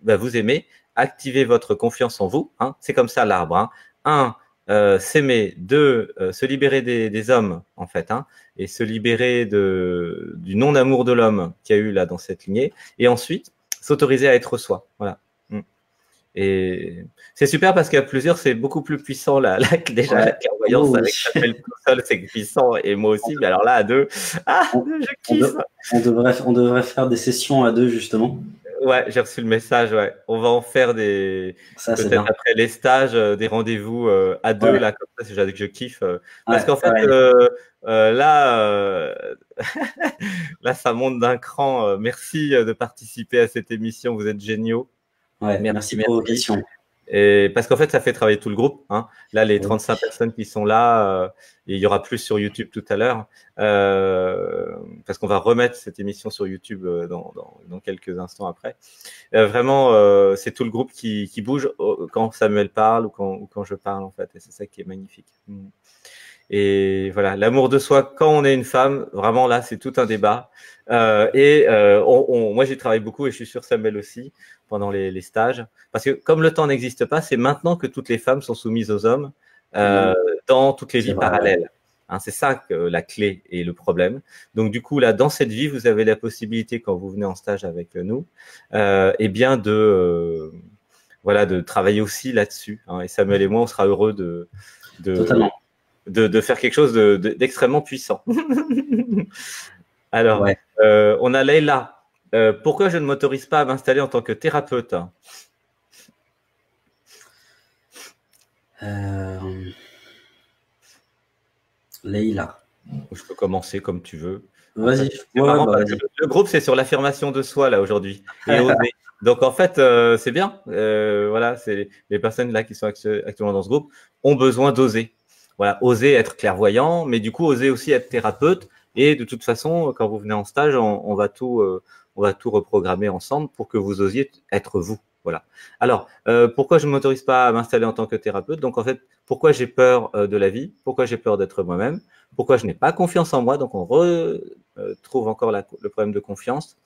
bah, vous aimer activez votre confiance en vous. Hein. C'est comme ça l'arbre. Hein. Un, euh, s'aimer. Deux, euh, se libérer des, des, hommes, en fait, hein, et se libérer de, du non-amour de l'homme qu'il y a eu là dans cette lignée. Et ensuite, s'autoriser à être soi. Voilà. Mm. Et c'est super parce qu'à plusieurs, c'est beaucoup plus puissant. Là, déjà, la clairvoyance avec tout seul, c'est puissant. Et moi aussi. Mais alors là, à deux, ah, on, je kiffe. On, devrait, on devrait faire des sessions à deux, justement. Ouais, j'ai reçu le message. Ouais, on va en faire des peut-être après les stages, euh, des rendez-vous euh, à deux là comme ça. C'est que je kiffe parce qu'en fait là, là, ça monte d'un cran. merci de participer à cette émission. Vous êtes géniaux. Ouais, merci, merci pour vos questions. Et parce qu'en fait, ça fait travailler tout le groupe. Hein. Là, les 35 personnes qui sont là, euh, et il y aura plus sur YouTube tout à l'heure, euh, parce qu'on va remettre cette émission sur YouTube euh, dans, dans, dans quelques instants après. Euh, vraiment, euh, c'est tout le groupe qui, qui, bouge quand Samuel parle ou quand, ou quand je parle, en fait. Et c'est ça qui est magnifique. Et voilà, l'amour de soi quand on est une femme, vraiment là, c'est tout un débat. Euh, et euh, on, on, moi, j'y travaille beaucoup et je suis sûr Samuel aussi pendant les, les stages, parce que comme le temps n'existe pas, c'est maintenant que toutes les femmes sont soumises aux hommes euh, dans toutes les vies parallèles. Hein, c'est ça que la clé et le problème. Donc du coup là, dans cette vie, vous avez la possibilité quand vous venez en stage avec nous, euh, eh bien de euh, voilà de travailler aussi là-dessus. Hein, et Samuel et moi, on sera heureux de de, Totalement de, de faire quelque chose d'extrêmement puissant. Alors, euh, on a Leïla. Euh, pourquoi je ne m'autorise pas à m'installer en tant que thérapeute? Euh... Leïla. Je peux commencer comme tu veux. Vas-y. Bah, le, groupe, c'est sur l'affirmation de soi, là, aujourd'hui. Donc, en fait, euh, c'est bien. Euh, voilà, c'est les personnes là qui sont actuellement dans ce groupe ont besoin d'oser voilà, oser être clairvoyant, mais du coup oser aussi être thérapeute. Et de toute façon, quand vous venez en stage, on, va tout, euh, on va tout reprogrammer ensemble pour que vous osiez être vous. Voilà. Alors, euh, pourquoi je ne m'autorise pas à m'installer en tant que thérapeute? Donc, en fait, pourquoi j'ai peur euh, de la vie? Pourquoi j'ai peur d'être moi-même? Pourquoi je n'ai pas confiance en moi? Donc, on retrouve encore le problème de confiance.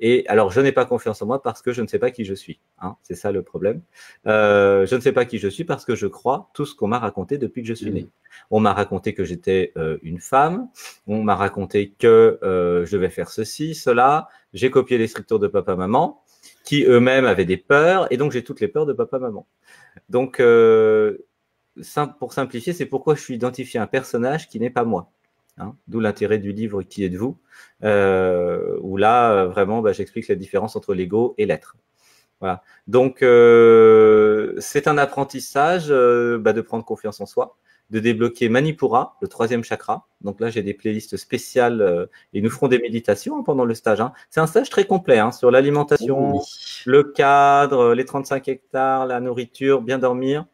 Et alors, je n'ai pas confiance en moi parce que je ne sais pas qui je suis. Hein, c'est ça le problème. Euh, je ne sais pas qui je suis parce que je crois tout ce qu'on m'a raconté depuis que je suis né. Mmh. On m'a raconté que j'étais euh, une femme. On m'a raconté que euh, je devais faire ceci, cela. J'ai copié les structures de papa-maman qui eux-mêmes avaient des peurs. Et donc, j'ai toutes les peurs de papa-maman. Donc, euh, pour simplifier, c'est pourquoi je suis identifié à un personnage qui n'est pas moi. Hein, D'où l'intérêt du livre Qui êtes-vous euh, Où là, vraiment, bah, j'explique la différence entre l'ego et l'être. Voilà. Donc, euh, c'est un apprentissage euh, bah, de prendre confiance en soi, de débloquer Manipura, le troisième chakra. Donc là, j'ai des playlists spéciales euh, et nous ferons des méditations pendant le stage. Hein. C'est un stage très complet hein, sur l'alimentation, le cadre, les 35 hectares, la nourriture, bien dormir.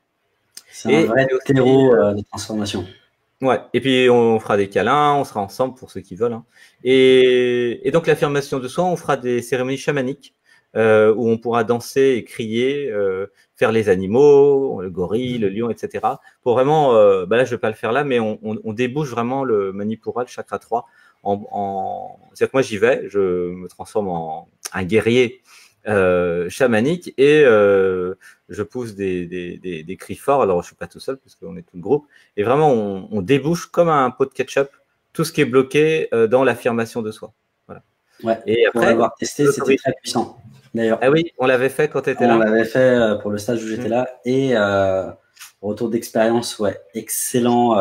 C'est un vrai terreau euh, de transformation. Et puis on fera des câlins, on sera ensemble pour ceux qui veulent. Hein. Et, et, donc l'affirmation de soi, on fera des cérémonies chamaniques euh, où on pourra danser et crier, euh, faire les animaux, le gorille, le lion, etc. Pour vraiment, euh, bah là je vais pas le faire là, mais on débouche vraiment le Manipura, le chakra 3. En, en... C'est-à-dire que moi j'y vais, je me transforme en un guerrier euh, chamanique et euh, je pousse des, des, des, des, cris forts. Alors, je suis pas tout seul parce qu'on est tout le groupe. Et vraiment, on, on, débouche comme un pot de ketchup tout ce qui est bloqué euh, dans l'affirmation de soi. Voilà. Ouais, et après, avoir testé, c'était très puissant. D'ailleurs. Ah oui, on l'avait fait quand tu étais là. On l'avait fait pour le stage où j'étais mmh. là et retour d'expérience, ouais, excellent.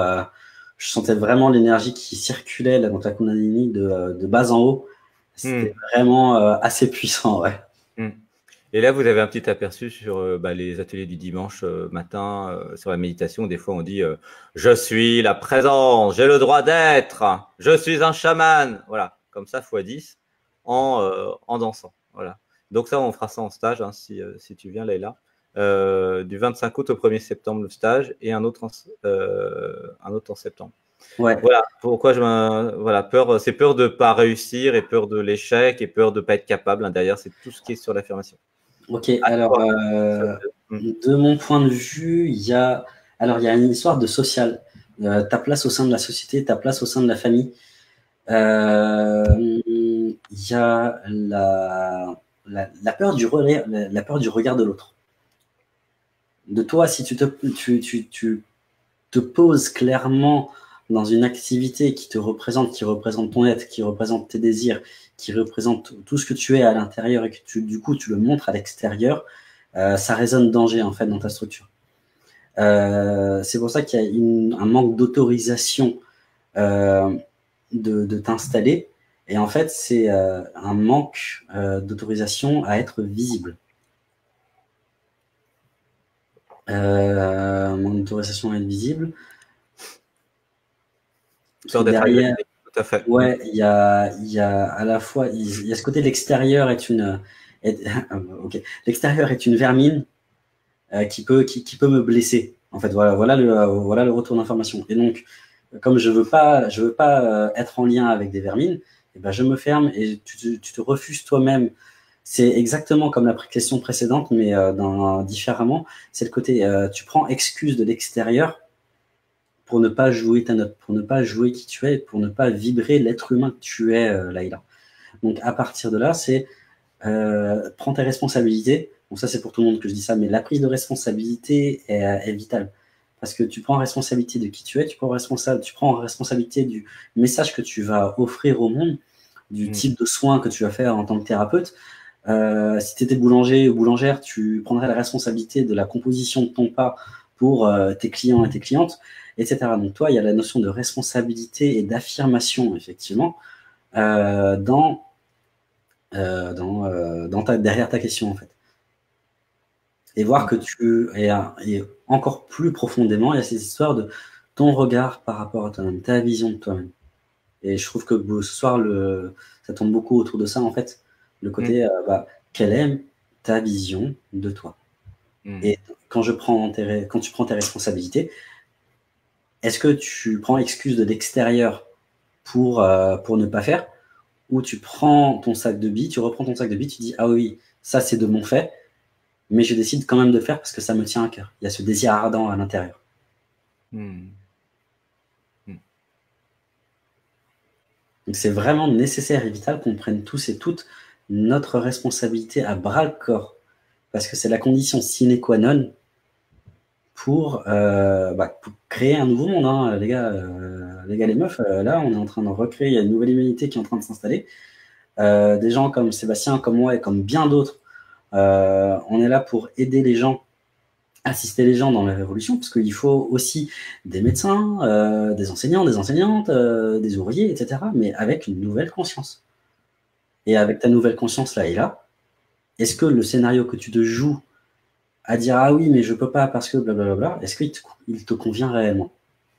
Je sentais vraiment l'énergie qui circulait là dans ta Kundalini de, de bas en haut. C'était mmh. vraiment assez puissant, ouais. Et là, vous avez un petit aperçu sur euh, bah, les ateliers du dimanche euh, matin, euh, sur la méditation. Des fois, on dit Je suis la présence, j'ai le droit d'être, je suis un chaman. Voilà, comme ça, fois 10 en, en dansant. Voilà. Donc, ça, on fera ça en stage, hein, si, tu viens, Leïla. du 25 août au 1er septembre, le stage, et un autre en septembre. Ouais. Voilà pourquoi je voilà peur c'est peur de pas réussir et peur de l'échec et peur de pas être capable hein, derrière c'est tout ce qui est sur l'affirmation Ok, alors euh, de mon point de vue, il y a alors il y a une histoire de social. Euh, ta place au sein de la société, ta place au sein de la famille. Euh, il y a la, la, la, peur du relais, la, la peur du regard de l'autre. De toi, si tu te, tu, tu, tu te poses clairement dans une activité qui te représente, qui représente ton être, qui représente tes désirs, qui représente tout ce que tu es à l'intérieur et que tu, du coup tu le montres à l'extérieur, euh, ça résonne danger en fait dans ta structure. Euh, c'est pour ça qu'il y a un manque d'autorisation euh, de, de t'installer Et en fait, c'est un manque d'autorisation à être visible. Euh, mon autorisation est visible. Derrière, tout à fait. Ouais, il y a, il y a à la fois, il y a ce côté l'extérieur est une, ok, l'extérieur est une vermine euh, qui peut, qui, qui, peut me blesser. En fait, voilà, voilà le, voilà le retour d'information. Et donc, comme je veux pas, je veux pas euh, être en lien avec des vermines, et eh ben je me ferme et tu, tu te refuses toi-même c'est exactement comme la question précédente, mais euh, dans, différemment. C'est le côté, euh, tu prends excuse de l'extérieur pour ne pas jouer ta note, pour ne pas jouer qui tu es, pour ne pas vibrer l'être humain que tu es, euh, Laïla. Donc à partir de là, c'est euh, prends tes responsabilités. Bon, ça c'est pour tout le monde que je dis ça, mais la prise de responsabilité est, est vitale. Parce que tu prends responsabilité de qui tu es, tu prends, responsable, tu prends responsabilité du message que tu vas offrir au monde, du mmh. type de soins que tu vas faire en tant que thérapeute. Euh, si tu étais boulanger ou boulangère, tu prendrais la responsabilité de la composition de ton pas pour euh, tes clients et tes clientes, etc. Donc toi, il y a la notion de responsabilité et d'affirmation, effectivement, euh, dans, dans, dans ta, derrière ta question, en fait. Et voir que tu es, et encore plus profondément, il y a cette histoire de ton regard par rapport à toi-même, ta vision de toi-même. Et je trouve que ce soir, le, ça tombe beaucoup autour de ça, en fait le côté, mm. euh, bah, quelle est ta vision de toi? Mm. Et quand, je prends quand tu prends tes responsabilités, est-ce que tu prends excuse de l'extérieur pour, euh, pour ne pas faire? Ou tu prends ton sac de billes, tu reprends ton sac de billes, tu dis, ah oui, ça c'est de mon fait, mais je décide quand même de faire parce que ça me tient à cœur. Il y a ce désir ardent à l'intérieur. Mm. Donc c'est vraiment nécessaire et vital qu'on prenne tous et toutes notre responsabilité à bras le corps, parce que c'est la condition sine qua non pour, euh, bah, créer un nouveau monde, hein, les gars, euh, les gars, les meufs. Euh, là, on est en train de recréer, il y a une nouvelle humanité qui est en train de s'installer. des gens comme Sébastien, comme moi et comme bien d'autres, on est là pour aider les gens assister les gens dans la révolution, parce qu'il faut aussi des médecins, des enseignants, des enseignantes, des ouvriers, etc., mais avec une nouvelle conscience. Et avec ta nouvelle conscience là et là, est-ce que le scénario que tu te joues à dire ah oui, mais je peux pas parce que blablabla, est-ce qu'il te, il te convient réellement?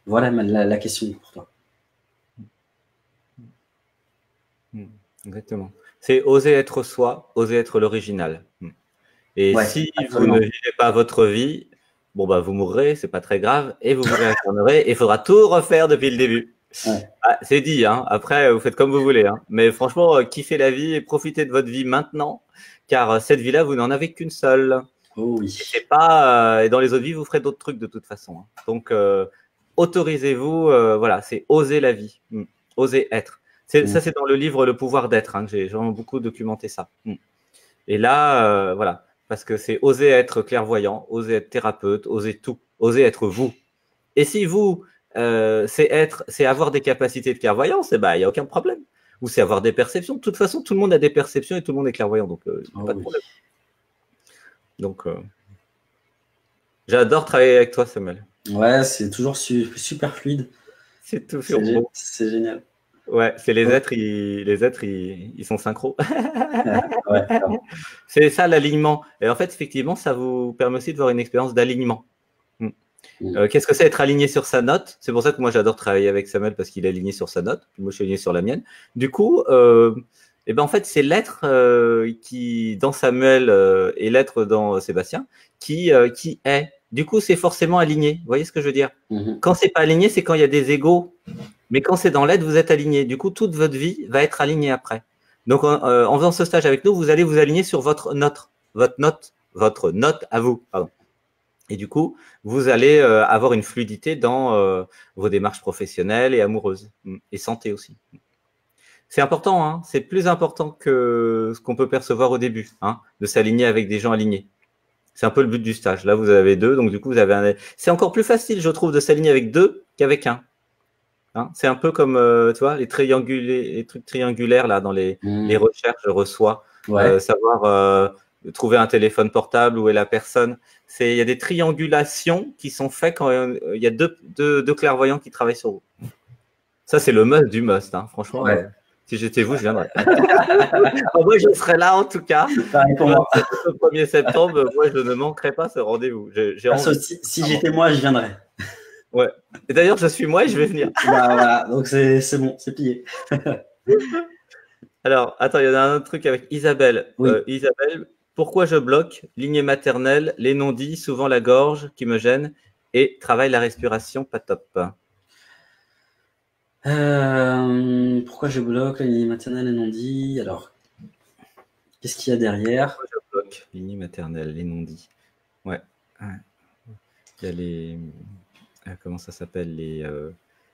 Voilà la, question pour toi. Hmm, exactement. C'est oser être soi, oser être l'original. Hmm. Et si vous ne vivez pas votre vie, bon bah vous mourrez, c'est pas très grave, et vous vous réincarnerez, et il faudra tout refaire depuis le début. Ah, c'est dit, hein. après vous faites comme vous voulez. Hein. Mais franchement, euh, kiffez la vie et profitez de votre vie maintenant, car euh, cette vie-là, vous n'en avez qu'une seule. Oh oui. Et, pas, euh, et dans les autres vies, vous ferez d'autres trucs de toute façon. Hein. Donc, autorisez-vous, voilà, c'est oser la vie, hmm. oser être. Mm. Ça, c'est dans le livre Le pouvoir d'être, hein, j'ai vraiment beaucoup documenté ça. Hmm. Et là, voilà, parce que c'est oser être clairvoyant, oser être thérapeute, oser tout, oser être vous. Et si vous, euh, c'est être, c'est avoir des capacités de clairvoyance, eh ben il y a aucun problème. Ou c'est avoir des perceptions. De toute façon, tout le monde a des perceptions et tout le monde est clairvoyant, donc euh, a ah pas de problème. Donc, euh, j'adore travailler avec toi, Samuel. Ouais, c'est toujours super fluide. C'est beau. C'est génial. Ouais, c'est les êtres, ils, les êtres, ils, sont synchro. c'est ça l'alignement. Et en fait, effectivement, ça vous permet aussi de voir une expérience d'alignement. Mm. Euh, qu'est-ce que c'est être aligné sur sa note? C'est pour ça que moi j'adore travailler avec Samuel parce qu'il est aligné sur sa note. moi je suis aligné sur la mienne. Du coup, euh, eh ben en fait c'est l'être euh, qui dans Samuel euh, et l'être dans Sébastien qui qui est. Du coup c'est forcément aligné. Vous voyez ce que je veux dire? Mm-hmm. Quand c'est pas aligné, c'est quand il y a des égaux. Mais quand c'est dans l'être, vous êtes aligné. Du coup toute votre vie va être alignée après. Donc en, en faisant ce stage avec nous, vous allez vous aligner sur votre note, votre note, votre note à vous. Pardon. Et du coup, vous allez euh, avoir une fluidité dans euh, vos démarches professionnelles et amoureuses, mm, et santé aussi. C'est important, hein c'est plus important que ce qu'on peut percevoir au début, hein, de s'aligner avec des gens alignés. C'est un peu le but du stage. Là, vous avez deux, donc du coup, vous avez un. C'est encore plus facile, je trouve, de s'aligner avec deux qu'avec un. Hein c'est un peu comme, euh, tu vois, les, les trucs triangulaires là dans les, mmh. les recherches, je reçois. savoir trouver un téléphone portable, où est la personne. C'est, il y a des triangulations qui sont faites quand euh, il y a deux, deux, clairvoyants qui travaillent sur vous. Ça, c'est le must du must, hein, franchement. Si j'étais vous, je viendrais. moi, je serais là en tout cas. Pour moi. Le 1er septembre, moi, je ne manquerai pas ce rendez-vous. Si, si j'étais moi, je viendrais. Ouais. Et d'ailleurs, je suis moi et je vais venir. bah, voilà, donc c'est bon, c'est plié. Alors, attends, il y en a un autre truc avec Isabelle. Euh, Isabelle, pourquoi je bloque lignée maternelle, les non-dits, souvent la gorge qui me gêne et travaille la respiration, pas top. Euh, pourquoi je bloque la lignée maternelle, les non-dits? Alors, qu'est-ce qu'il y a derrière? Pourquoi je bloque lignée maternelle, les non-dits? Ouais. Il y a les. Euh, comment ça s'appelle les,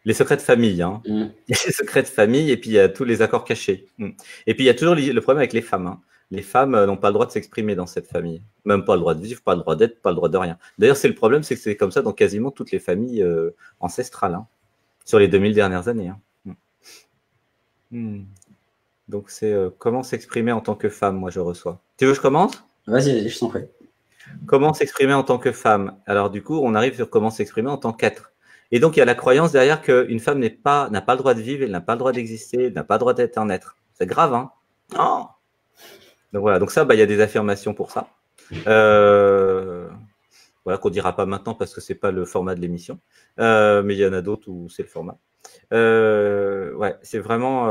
les secrets de famille. Hein. Il y a les secrets de famille et puis il y a tous les accords cachés. Mm. Et puis il y a toujours le problème avec les femmes. Hein. Les femmes euh, n'ont pas le droit de s'exprimer dans cette famille. Même pas le droit de vivre, pas le droit d'être, pas le droit de rien. D'ailleurs, c'est le problème, c'est que c'est comme ça dans quasiment toutes les familles euh, ancestrales, hein, sur les 2000 dernières années. Mm. Donc c'est euh, comment s'exprimer en tant que femme, moi je reçois. Tu veux que je commence? Vas-y, je t'en prie. Comment s'exprimer en tant que femme? Alors du coup, on arrive sur comment s'exprimer en tant qu'être. Et donc, il y a la croyance derrière qu'une femme n'a pas, pas le droit de vivre, elle n'a pas le droit d'exister, elle n'a pas le droit d'être un être. C'est grave, hein? Non Donc voilà, donc ça, bah, il y a des affirmations pour ça. Euh, voilà, qu'on dira pas maintenant parce que c'est pas le format de l'émission. Euh, mais il y en a d'autres où c'est le format. Euh, ouais, c'est vraiment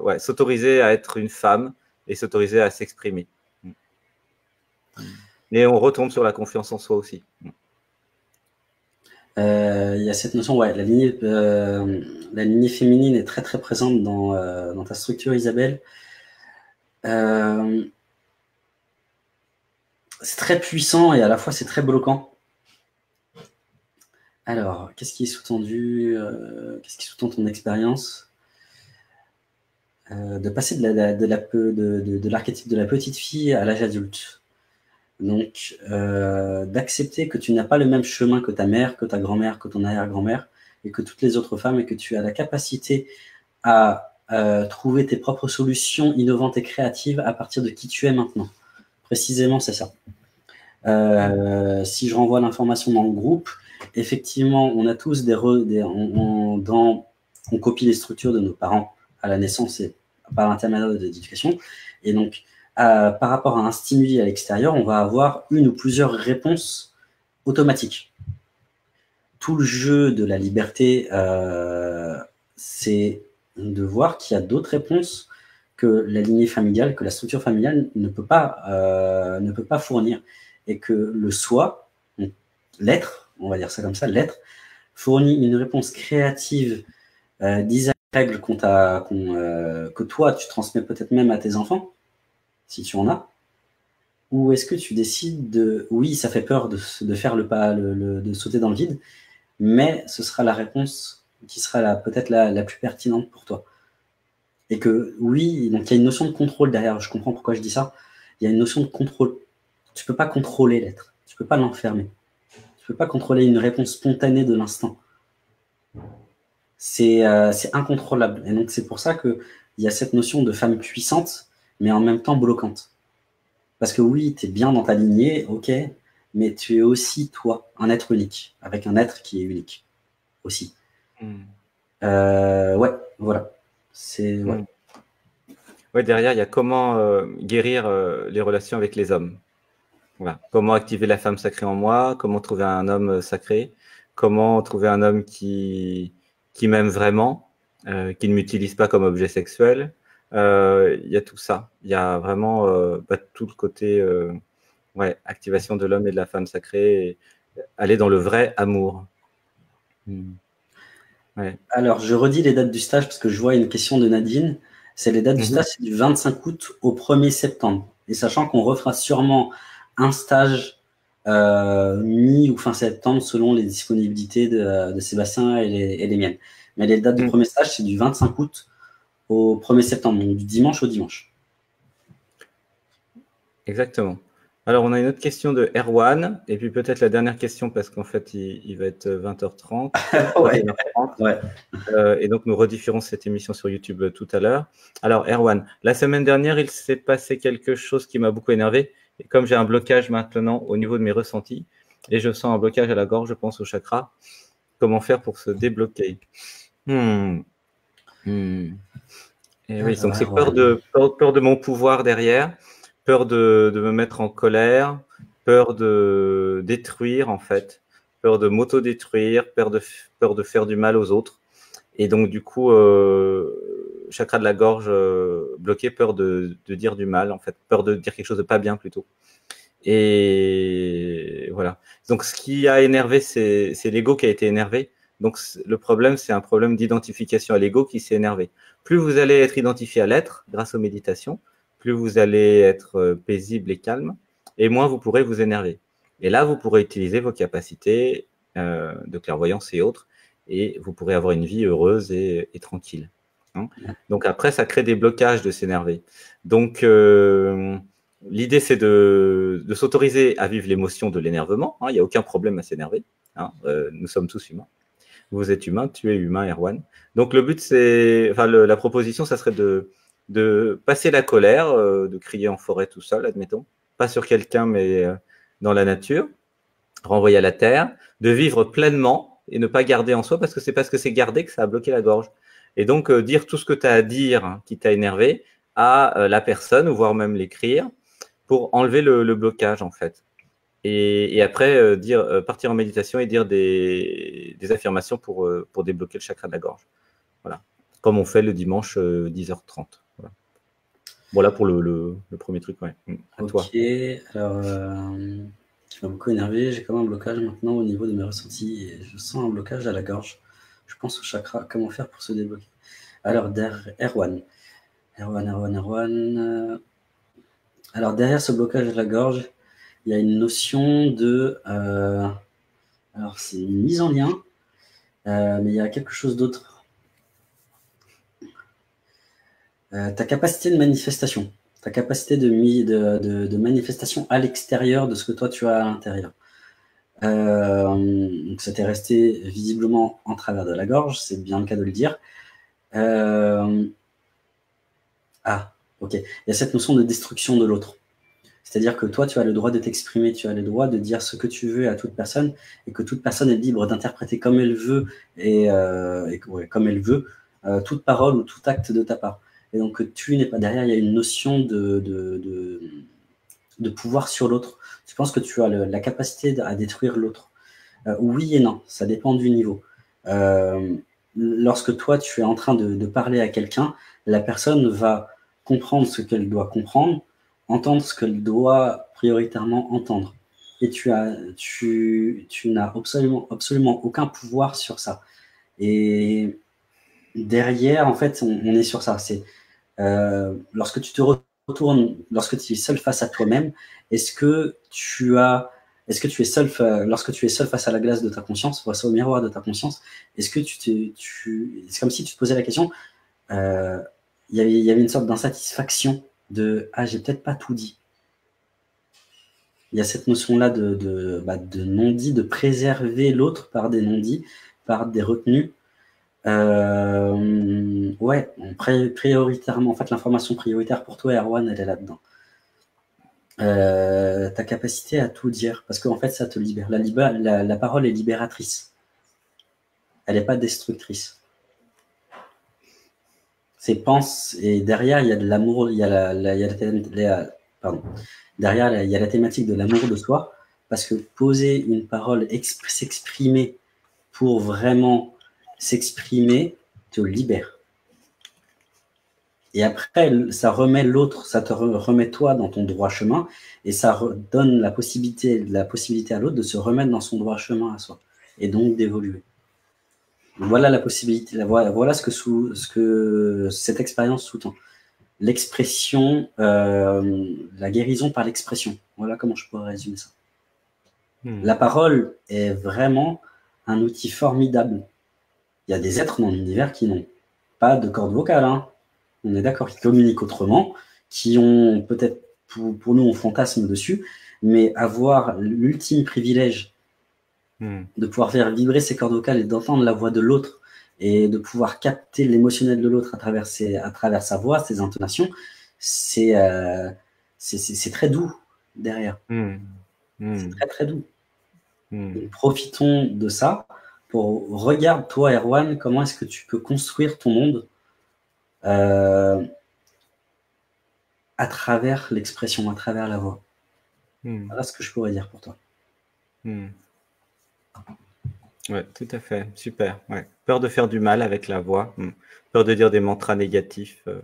ouais, s'autoriser à être une femme et s'autoriser à s'exprimer. Et on retombe sur la confiance en soi aussi. Euh, il y a cette notion, ouais, la lignée, euh, la lignée féminine est très très présente dans, euh, dans ta structure, Isabelle. c'est très puissant et à la fois c'est très bloquant. Alors, qu'est-ce qui est sous-tendu Qu'est-ce qui sous-tend ton expérience De passer de l'archétype la, de, de, de, de la petite fille à l'âge adulte? Donc, euh, d'accepter que tu n'as pas le même chemin que ta mère, que ta grand-mère, que ton arrière-grand-mère, et que toutes les autres femmes, et que tu as la capacité à euh, trouver tes propres solutions innovantes et créatives à partir de qui tu es maintenant. Précisément, c'est ça. Euh, si je renvoie l'information dans le groupe, effectivement, on a tous des, dans, on copie les structures de nos parents à la naissance et par l'intermédiaire de l'éducation. Et donc, euh, par rapport à un stimuli à l'extérieur, on va avoir une ou plusieurs réponses automatiques. Tout le jeu de la liberté, euh, c'est de voir qu'il y a d'autres réponses que la lignée familiale, que la structure familiale ne peut pas, euh, ne peut pas fournir. Et que le soi, l'être, on va dire ça comme ça, l'être, fournit une réponse créative, euh, règles qu'on que toi, tu transmets peut-être même à tes enfants, si tu en as Ou est-ce que tu décides de, oui, ça fait peur de, faire le pas, de sauter dans le vide, mais ce sera la réponse qui sera peut-être la, plus pertinente pour toi. Et que oui, donc il y a une notion de contrôle derrière. Je comprends pourquoi je dis ça. Il y a une notion de contrôle. Tu peux pas contrôler l'être. Tu peux pas l'enfermer. Tu peux pas contrôler une réponse spontanée de l'instant. C'est euh, incontrôlable. Et donc c'est pour ça que il y a cette notion de femme puissante mais en même temps bloquante. Parce que oui, tu es bien dans ta lignée, ok, mais tu es aussi toi, un être unique, avec un être qui est unique aussi. Hmm. Euh, ouais, voilà. C'est hmm. ouais. derrière, il y a comment euh, guérir euh, les relations avec les hommes. Voilà. Comment activer la femme sacrée en moi, comment trouver un homme sacré, comment trouver un homme qui, qui m'aime vraiment, qui ne m'utilise pas comme objet sexuel, euh, il y a tout ça. Il y a vraiment euh, bah, tout le côté euh, ouais, activation de l'homme et de la femme sacrée, et aller dans le vrai amour. Hmm. Alors, je redis les dates du stage parce que je vois une question de Nadine. C'est les dates du mhm. stage, c'est du 25 août au 1er septembre. Et sachant qu'on refera sûrement un stage mi ou fin septembre selon les disponibilités de, Sébastien et les, miennes. Mais les dates du mhm. premier stage, c'est du 25 août au 1er septembre, donc du dimanche au dimanche. Exactement. Alors, on a une autre question de Erwan, et puis peut-être la dernière question, parce qu'en fait, il, va être 20h30. Euh, et donc, nous redifférons cette émission sur YouTube tout à l'heure. Alors, Erwan, la semaine dernière, il s'est passé quelque chose qui m'a beaucoup énervé. Et comme j'ai un blocage maintenant au niveau de mes ressentis, et je sens un blocage à la gorge, je pense au chakra, comment faire pour se débloquer? Hmm. Hmm. Et oui, donc c'est peur de, peur, de mon pouvoir derrière, peur de, de me mettre en colère, peur de détruire en fait, peur de m'auto-détruire, peur de, peur de faire du mal aux autres. Et donc du coup, euh, chakra de la gorge euh, bloqué, peur de, dire du mal en fait, peur de dire quelque chose de pas bien plutôt. Et voilà. Donc ce qui a énervé, c'est l'ego qui a été énervé. Donc le problème, c'est un problème d'identification à l'ego qui s'est énervé. Plus vous allez être identifié à l'être grâce aux méditations, plus vous allez être euh, paisible et calme, et moins vous pourrez vous énerver. Et là, vous pourrez utiliser vos capacités euh, de clairvoyance et autres, et vous pourrez avoir une vie heureuse et, tranquille. Hein. Donc après, ça crée des blocages de s'énerver. Donc euh, l'idée, c'est de, s'autoriser à vivre l'émotion de l'énervement. Hein. Il n'y a aucun problème à s'énerver. nous sommes tous humains vous êtes humain, tu es humain, Erwan. Donc le but, c'est, enfin la proposition, ça serait de, de passer la colère, euh, de crier en forêt tout seul, admettons, pas sur quelqu'un, mais euh, dans la nature, renvoyer à la terre, de vivre pleinement et ne pas garder en soi, parce que c'est parce que c'est gardé que ça a bloqué la gorge. Et donc euh, dire tout ce que tu as à dire hein, qui t'a énervé à la personne, ou voire même l'écrire, pour enlever le blocage en fait. Et, après, euh, dire, euh, partir en méditation et dire des, affirmations pour, euh, pour débloquer le chakra de la gorge. Voilà. Comme on fait le dimanche 10h30. Voilà. pour le, le, premier truc. Ouais. Mm. ok, alors, tu m'as beaucoup énervé. J'ai comme un blocage maintenant au niveau de mes ressentis. Et je sens un blocage à la gorge. Je pense au chakra. Comment faire pour se débloquer? Alors, Erwan. Erwan, Erwan, Erwan. Alors, derrière ce blocage de la gorge, il y a une notion de. Euh, alors, c'est une mise en lien, euh, mais il y a quelque chose d'autre. Euh, ta capacité de manifestation, ta capacité de, de, de, manifestation à l'extérieur de ce que toi tu as à l'intérieur. Donc, ça t'est resté visiblement en travers de la gorge, c'est bien le cas de le dire. ah, ok. Il y a cette notion de destruction de l'autre. C'est-à-dire que toi, tu as le droit de t'exprimer, tu as le droit de dire ce que tu veux à toute personne, et que toute personne est libre d'interpréter comme elle veut et, euh, comme elle veut euh, toute parole ou tout acte de ta part. Et donc tu n'es pas derrière, il y a une notion de, de, pouvoir sur l'autre. Tu penses que tu as la capacité à détruire l'autre. Euh, oui et non, ça dépend du niveau. lorsque toi, tu es en train de parler à quelqu'un, la personne va comprendre ce qu'elle doit comprendre entendre ce qu'elle doit prioritairement entendre. Et tu as, tu, n'as absolument, aucun pouvoir sur ça. Et derrière, en fait, on, est sur ça. C'est euh, lorsque tu te retournes, lorsque tu es seul face à toi-même, est-ce que tu as, est-ce que tu es seul, lorsque tu es seul face à la glace de ta conscience, face au miroir de ta conscience, est-ce que tu te, tu, c'est comme si tu te posais la question, euh, il y avait une sorte d'insatisfaction de ah j'ai peut-être pas tout dit. Il y a cette notion-là de, de, bah, de non-dit, de préserver l'autre par des non-dits, par des retenues. Euh, ouais, prioritairement, en fait, l'information prioritaire pour toi, Erwan, elle est là-dedans. Euh, ta capacité à tout dire, parce qu'en fait, ça te libère. La, la parole est libératrice. Elle n'est pas destructrice c'est pense et derrière il y a de l'amour, il y a la, il y a la, pardon. derrière il y a la thématique de l'amour de soi parce que poser une parole, s'exprimer pour vraiment s'exprimer te libère. Et après, ça remet l'autre, ça te remet toi dans ton droit chemin et ça donne la possibilité, la possibilité à l'autre de se remettre dans son droit chemin à soi et donc d'évoluer. Voilà la possibilité, voilà, ce, que sous, ce que cette expérience sous-tend. L'expression, euh, la guérison par l'expression. Voilà comment je pourrais résumer ça. Hmm. La parole est vraiment un outil formidable. Il y a des êtres dans l'univers qui n'ont pas de corde vocale. Hein. On est d'accord, qui communiquent autrement, qui ont peut-être, pour, pour nous, on fantasme dessus, mais avoir l'ultime privilège Hmm. de pouvoir faire vibrer ses cordes vocales et d'entendre la voix de l'autre et de pouvoir capter l'émotionnel de l'autre à travers à travers sa voix, ses intonations, c'est euh, très doux derrière. Hmm. Hmm. C'est très très doux. profitons de ça pour regarde toi Erwan comment est-ce que tu peux construire ton monde à travers l'expression, à travers la voix? Hmm. Voilà ce que je pourrais dire pour toi. Hmm. Ouais, tout à fait. Super. Ouais. Peur de faire du mal avec la voix. Hmm. Peur de dire des mantras négatifs. euh.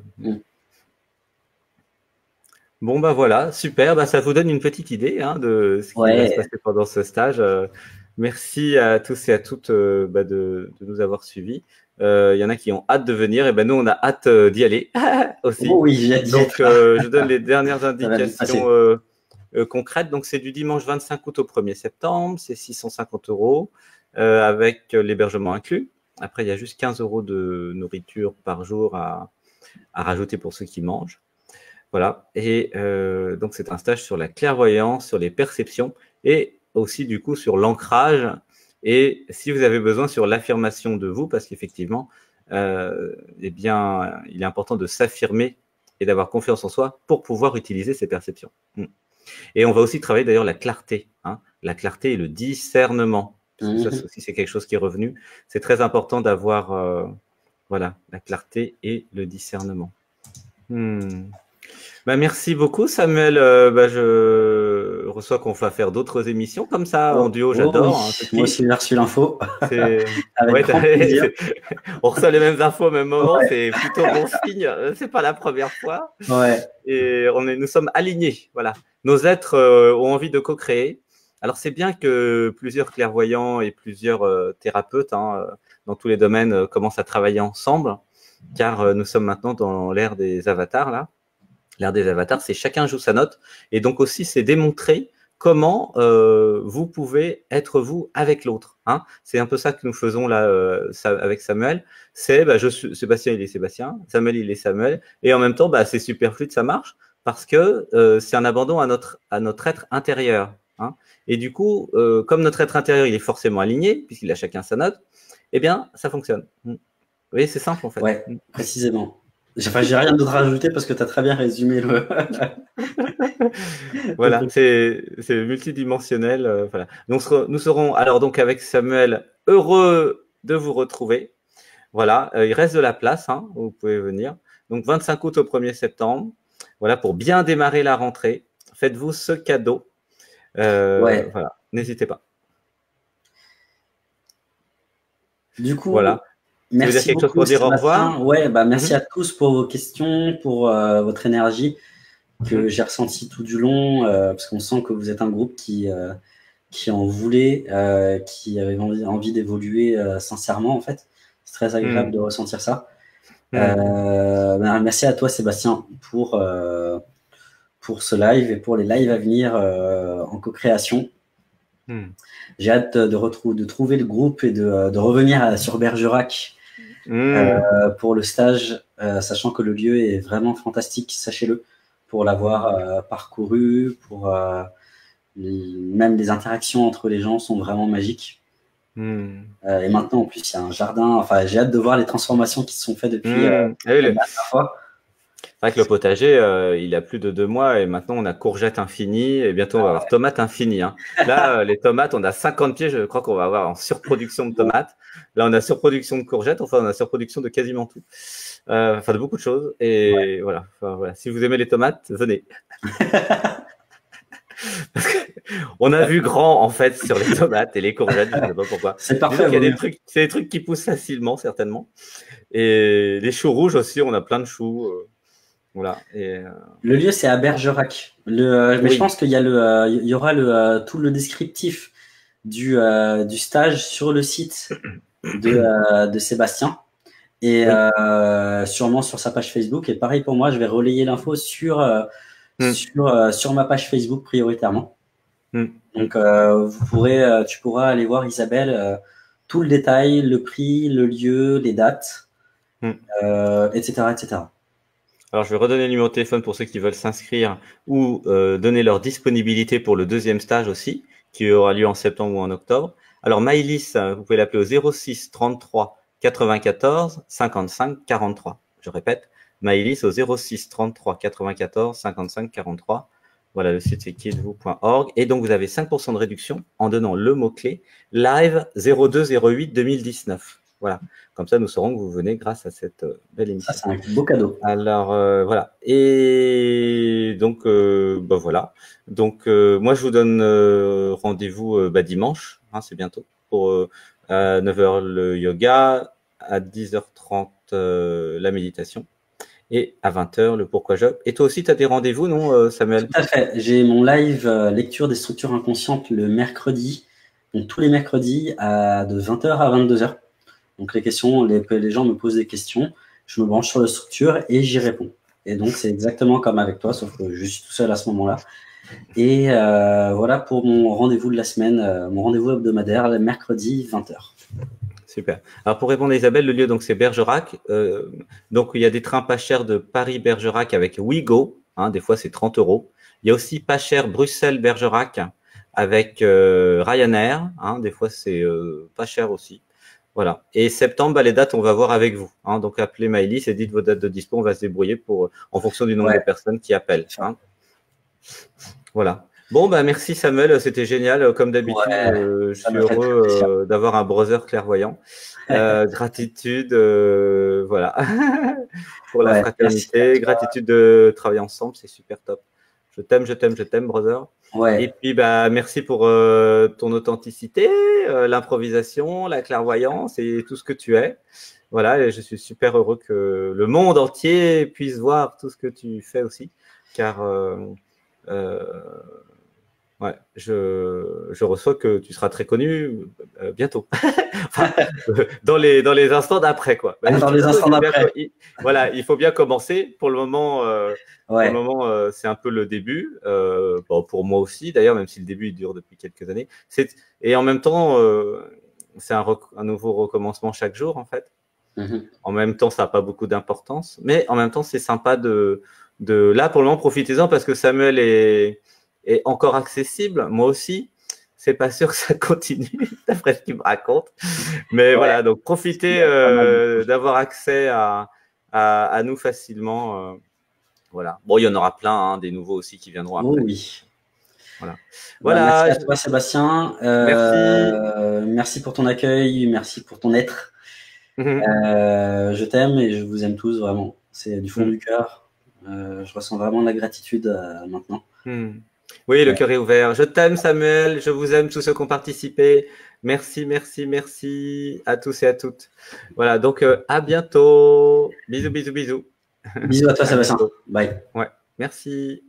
Bon, bah voilà, super. Bah, ça vous donne une petite idée hein, de ce qui Ouais. va se passer pendant ce stage. Euh, merci à tous et à toutes euh, bah, de, de nous avoir suivis. Euh, Il y en a qui ont hâte de venir. Et ben nous, on a hâte euh, d'y aller aussi. Oh oui, j'ai dit. Donc, euh, je donne les dernières indications euh, euh, concrètes. Donc, c'est du dimanche 25 août au 1er septembre. C'est 650 euros euh, avec euh, l'hébergement inclus. Après, il y a juste 15 euros de nourriture par jour à, à rajouter pour ceux qui mangent. Voilà. Et euh, donc, c'est un stage sur la clairvoyance, sur les perceptions et aussi, du coup, sur l'ancrage. Et si vous avez besoin, sur l'affirmation de vous, parce qu'effectivement, euh, eh bien, il est important de s'affirmer et d'avoir confiance en soi pour pouvoir utiliser ces perceptions. Mm. Et on va aussi travailler d'ailleurs la clarté, hein, la clarté et le discernement. Parce que ça Mhm. aussi, c'est quelque chose qui est revenu. C'est très important d'avoir euh, voilà, la clarté et le discernement. Hmm. Bah, merci beaucoup, Samuel. Euh, bah, je reçois qu'on va faire d'autres émissions comme ça en duo. Oh J'adore. oui, hein, Moi aussi, j'ai reçu l'info. Ouais, on reçoit les mêmes infos au même moment, Ouais. c'est plutôt bon signe. C'est pas la première fois. Ouais. Et on est, nous sommes alignés. Voilà. Nos êtres euh, ont envie de co-créer. Alors c'est bien que plusieurs clairvoyants et plusieurs euh, thérapeutes hein, dans tous les domaines commencent à travailler ensemble, car nous sommes maintenant dans l'ère des avatars là. L'ère des avatars, c'est chacun joue sa note, et donc aussi c'est démontrer comment euh, vous pouvez être vous avec l'autre. Hein. C'est un peu ça que nous faisons là euh, avec Samuel. C'est bah, je suis Sébastien, il est Sébastien, Samuel, il est Samuel, et en même temps, bah, c'est super fluide, ça marche parce que euh, c'est un abandon à notre à notre être intérieur. Hein. Et du coup, comme notre être intérieur, il est forcément aligné puisqu'il a chacun sa note, eh bien, ça fonctionne. Vous voyez, c'est simple en fait. Ouais. Précisément. Enfin, j'ai rien d'autre à rajouter parce que tu as très bien résumé le. Voilà, c'est multidimensionnel. euh, voilà. Donc, nous serons alors donc avec Samuel heureux de vous retrouver. Voilà, euh, il reste de la place, hein, vous pouvez venir. Donc 25 août au 1er septembre. Voilà, pour bien démarrer la rentrée, faites-vous ce cadeau. Euh, Ouais. Voilà, n'hésitez pas. Du coup, Voilà. Merci dire quelque chose beaucoup, pour dire au Sébastien. revoir Ouais, bah merci Mhm. à tous pour vos questions, pour euh, votre énergie que Mhm. j'ai ressenti tout du long, euh, parce qu'on sent que vous êtes un groupe qui euh, qui en voulait, qui avait envie, envie d'évoluer sincèrement en fait. C'est très agréable Mhm. de ressentir ça. Ben, merci à toi Sébastien pour pour ce live et pour les lives à venir en co-création. J'ai hâte de, retrou- de trouver le groupe et de, de revenir à- sur Bergerac Euh, pour le stage, euh, sachant que le lieu est vraiment fantastique, sachez-le, pour l'avoir euh, parcouru, pour même les interactions entre les gens sont vraiment magiques. Mm. Euh, et maintenant, en plus, il y a un jardin. Enfin, j'ai hâte de voir les transformations qui se sont faites depuis Mm. euh, Ah la dernière fois. C'est vrai que le potager, euh, il a plus de deux mois et maintenant on a courgette infinie et bientôt on va avoir tomate infinie. hein. Là, euh, les tomates, on a 50 pieds, je crois qu'on va avoir en surproduction de tomates. Là, on a surproduction de courgettes, enfin on a surproduction de quasiment tout. Euh, enfin, de beaucoup de choses. Et voilà. Enfin, voilà. Si vous aimez les tomates, venez. On a vu grand en fait sur les tomates et les courgettes, je ne sais pas pourquoi. C'est parfait. qu'il y a des trucs, c'est des trucs qui poussent facilement, certainement. Et les choux rouges aussi, on a plein de choux. Euh, voilà. Et, euh, Le lieu, c'est à Bergerac. Le, euh, mais Oui. je pense qu'il y, a le, euh, il y aura le, tout le descriptif du, du stage sur le site de, de Sébastien et Oui. sûrement sur sa page Facebook. Et pareil pour moi, je vais relayer l'info sur, Mm. sur, sur ma page Facebook prioritairement. Mm. Donc, vous pourrez, tu pourras aller voir Isabelle tout le détail, le prix, le lieu, les dates, Mm. euh, etc., etc. alors, je vais redonner le numéro de téléphone pour ceux qui veulent s'inscrire ou euh, donner leur disponibilité pour le deuxième stage aussi, qui aura lieu en septembre ou en octobre. Alors, Maïlis, euh, vous pouvez l'appeler au 06 33 94 55 43. Je répète, Maïlis au 06 33 94 55 43. Voilà, le site c'est kidvou.org. Et donc, vous avez 5% de réduction en donnant le mot-clé live 02 08 2019. Voilà. Comme ça, nous saurons que vous venez grâce à cette euh, belle émission. Ça, c'est un beau cadeau. Alors, euh, voilà. Et donc, euh, bah, voilà. Donc, moi, je vous donne rendez-vous bah, dimanche, hein, c'est bientôt, pour à 9h le yoga, à 10h30 la méditation et à 20h le pourquoi job. Et toi aussi, tu as des rendez-vous, non, Samuel? Tout à fait. J'ai mon live lecture des structures inconscientes le mercredi, donc tous les mercredis à de 20h à 22h. Donc les questions, les, gens me posent des questions, je me branche sur la structure et j'y réponds. Et donc c'est exactement comme avec toi, sauf que je suis tout seul à ce moment-là. Et euh, voilà pour mon rendez-vous de la semaine, euh, mon rendez-vous hebdomadaire, mercredi 20h. Super. Alors pour répondre à Isabelle, le lieu donc c'est Bergerac. Euh, donc il y a des trains pas chers de Paris Bergerac avec WeGo. Hein, des fois c'est 30 euros. Il y a aussi pas cher Bruxelles Bergerac avec Ryanair. Hein, des fois c'est pas cher aussi. Voilà. Et septembre, bah, les dates, on va voir avec vous. Hein. Donc, appelez Maïlis et dites vos dates de dispo. On va se débrouiller pour, en fonction du nombre de personnes qui appellent. Hein. Voilà. Bon, bah, merci Samuel. C'était génial. Comme d'habitude, euh, je suis heureux euh, d'avoir un brother clairvoyant. Euh, gratitude, voilà, pour la fraternité. Gratitude de travailler ensemble. C'est super top. Je t'aime, je t'aime, je t'aime, brother. Et puis, bah, merci pour euh, ton authenticité, euh, l'improvisation, la clairvoyance et tout ce que tu es. Voilà, et je suis super heureux que le monde entier puisse voir tout ce que tu fais aussi, car euh, Ouais, je, je, reçois que tu seras très connu euh, bientôt. enfin, dans les dans les instants d'après quoi. Bah, dans les instants d'après. Voilà, il faut bien commencer. Pour le moment, euh, pour le moment, euh, c'est un peu le début. Euh, bon, pour moi aussi, d'ailleurs, même si le début il dure depuis quelques années. Et en même temps, euh, c'est un, un, nouveau recommencement chaque jour en fait. Mm-hmm. En même temps, ça n'a pas beaucoup d'importance, mais en même temps, c'est sympa de de là pour le moment profitez-en parce que Samuel est est encore accessible, moi aussi. C'est pas sûr que ça continue, d'après ce qu'il me raconte. Mais voilà, donc profitez euh, d'avoir accès à, à, à, nous facilement. Euh, voilà. Bon, il y en aura plein, hein, des nouveaux aussi qui viendront après. oui. Voilà. Bah, voilà. merci à toi, Sébastien. Euh, merci. Merci pour ton accueil. Merci pour ton être. Mhm. je t'aime et je vous aime tous vraiment. C'est du fond mhm. du cœur. Je ressens vraiment de la gratitude maintenant. Mhm. Oui, le cœur est ouvert. Je t'aime, Samuel. Je vous aime, tous ceux qui ont participé. Merci, merci, merci à tous et à toutes. Voilà, donc euh, à bientôt. Bisous, bisous, bisous. Bisous à toi, Sébastien. Bye. Ouais, merci.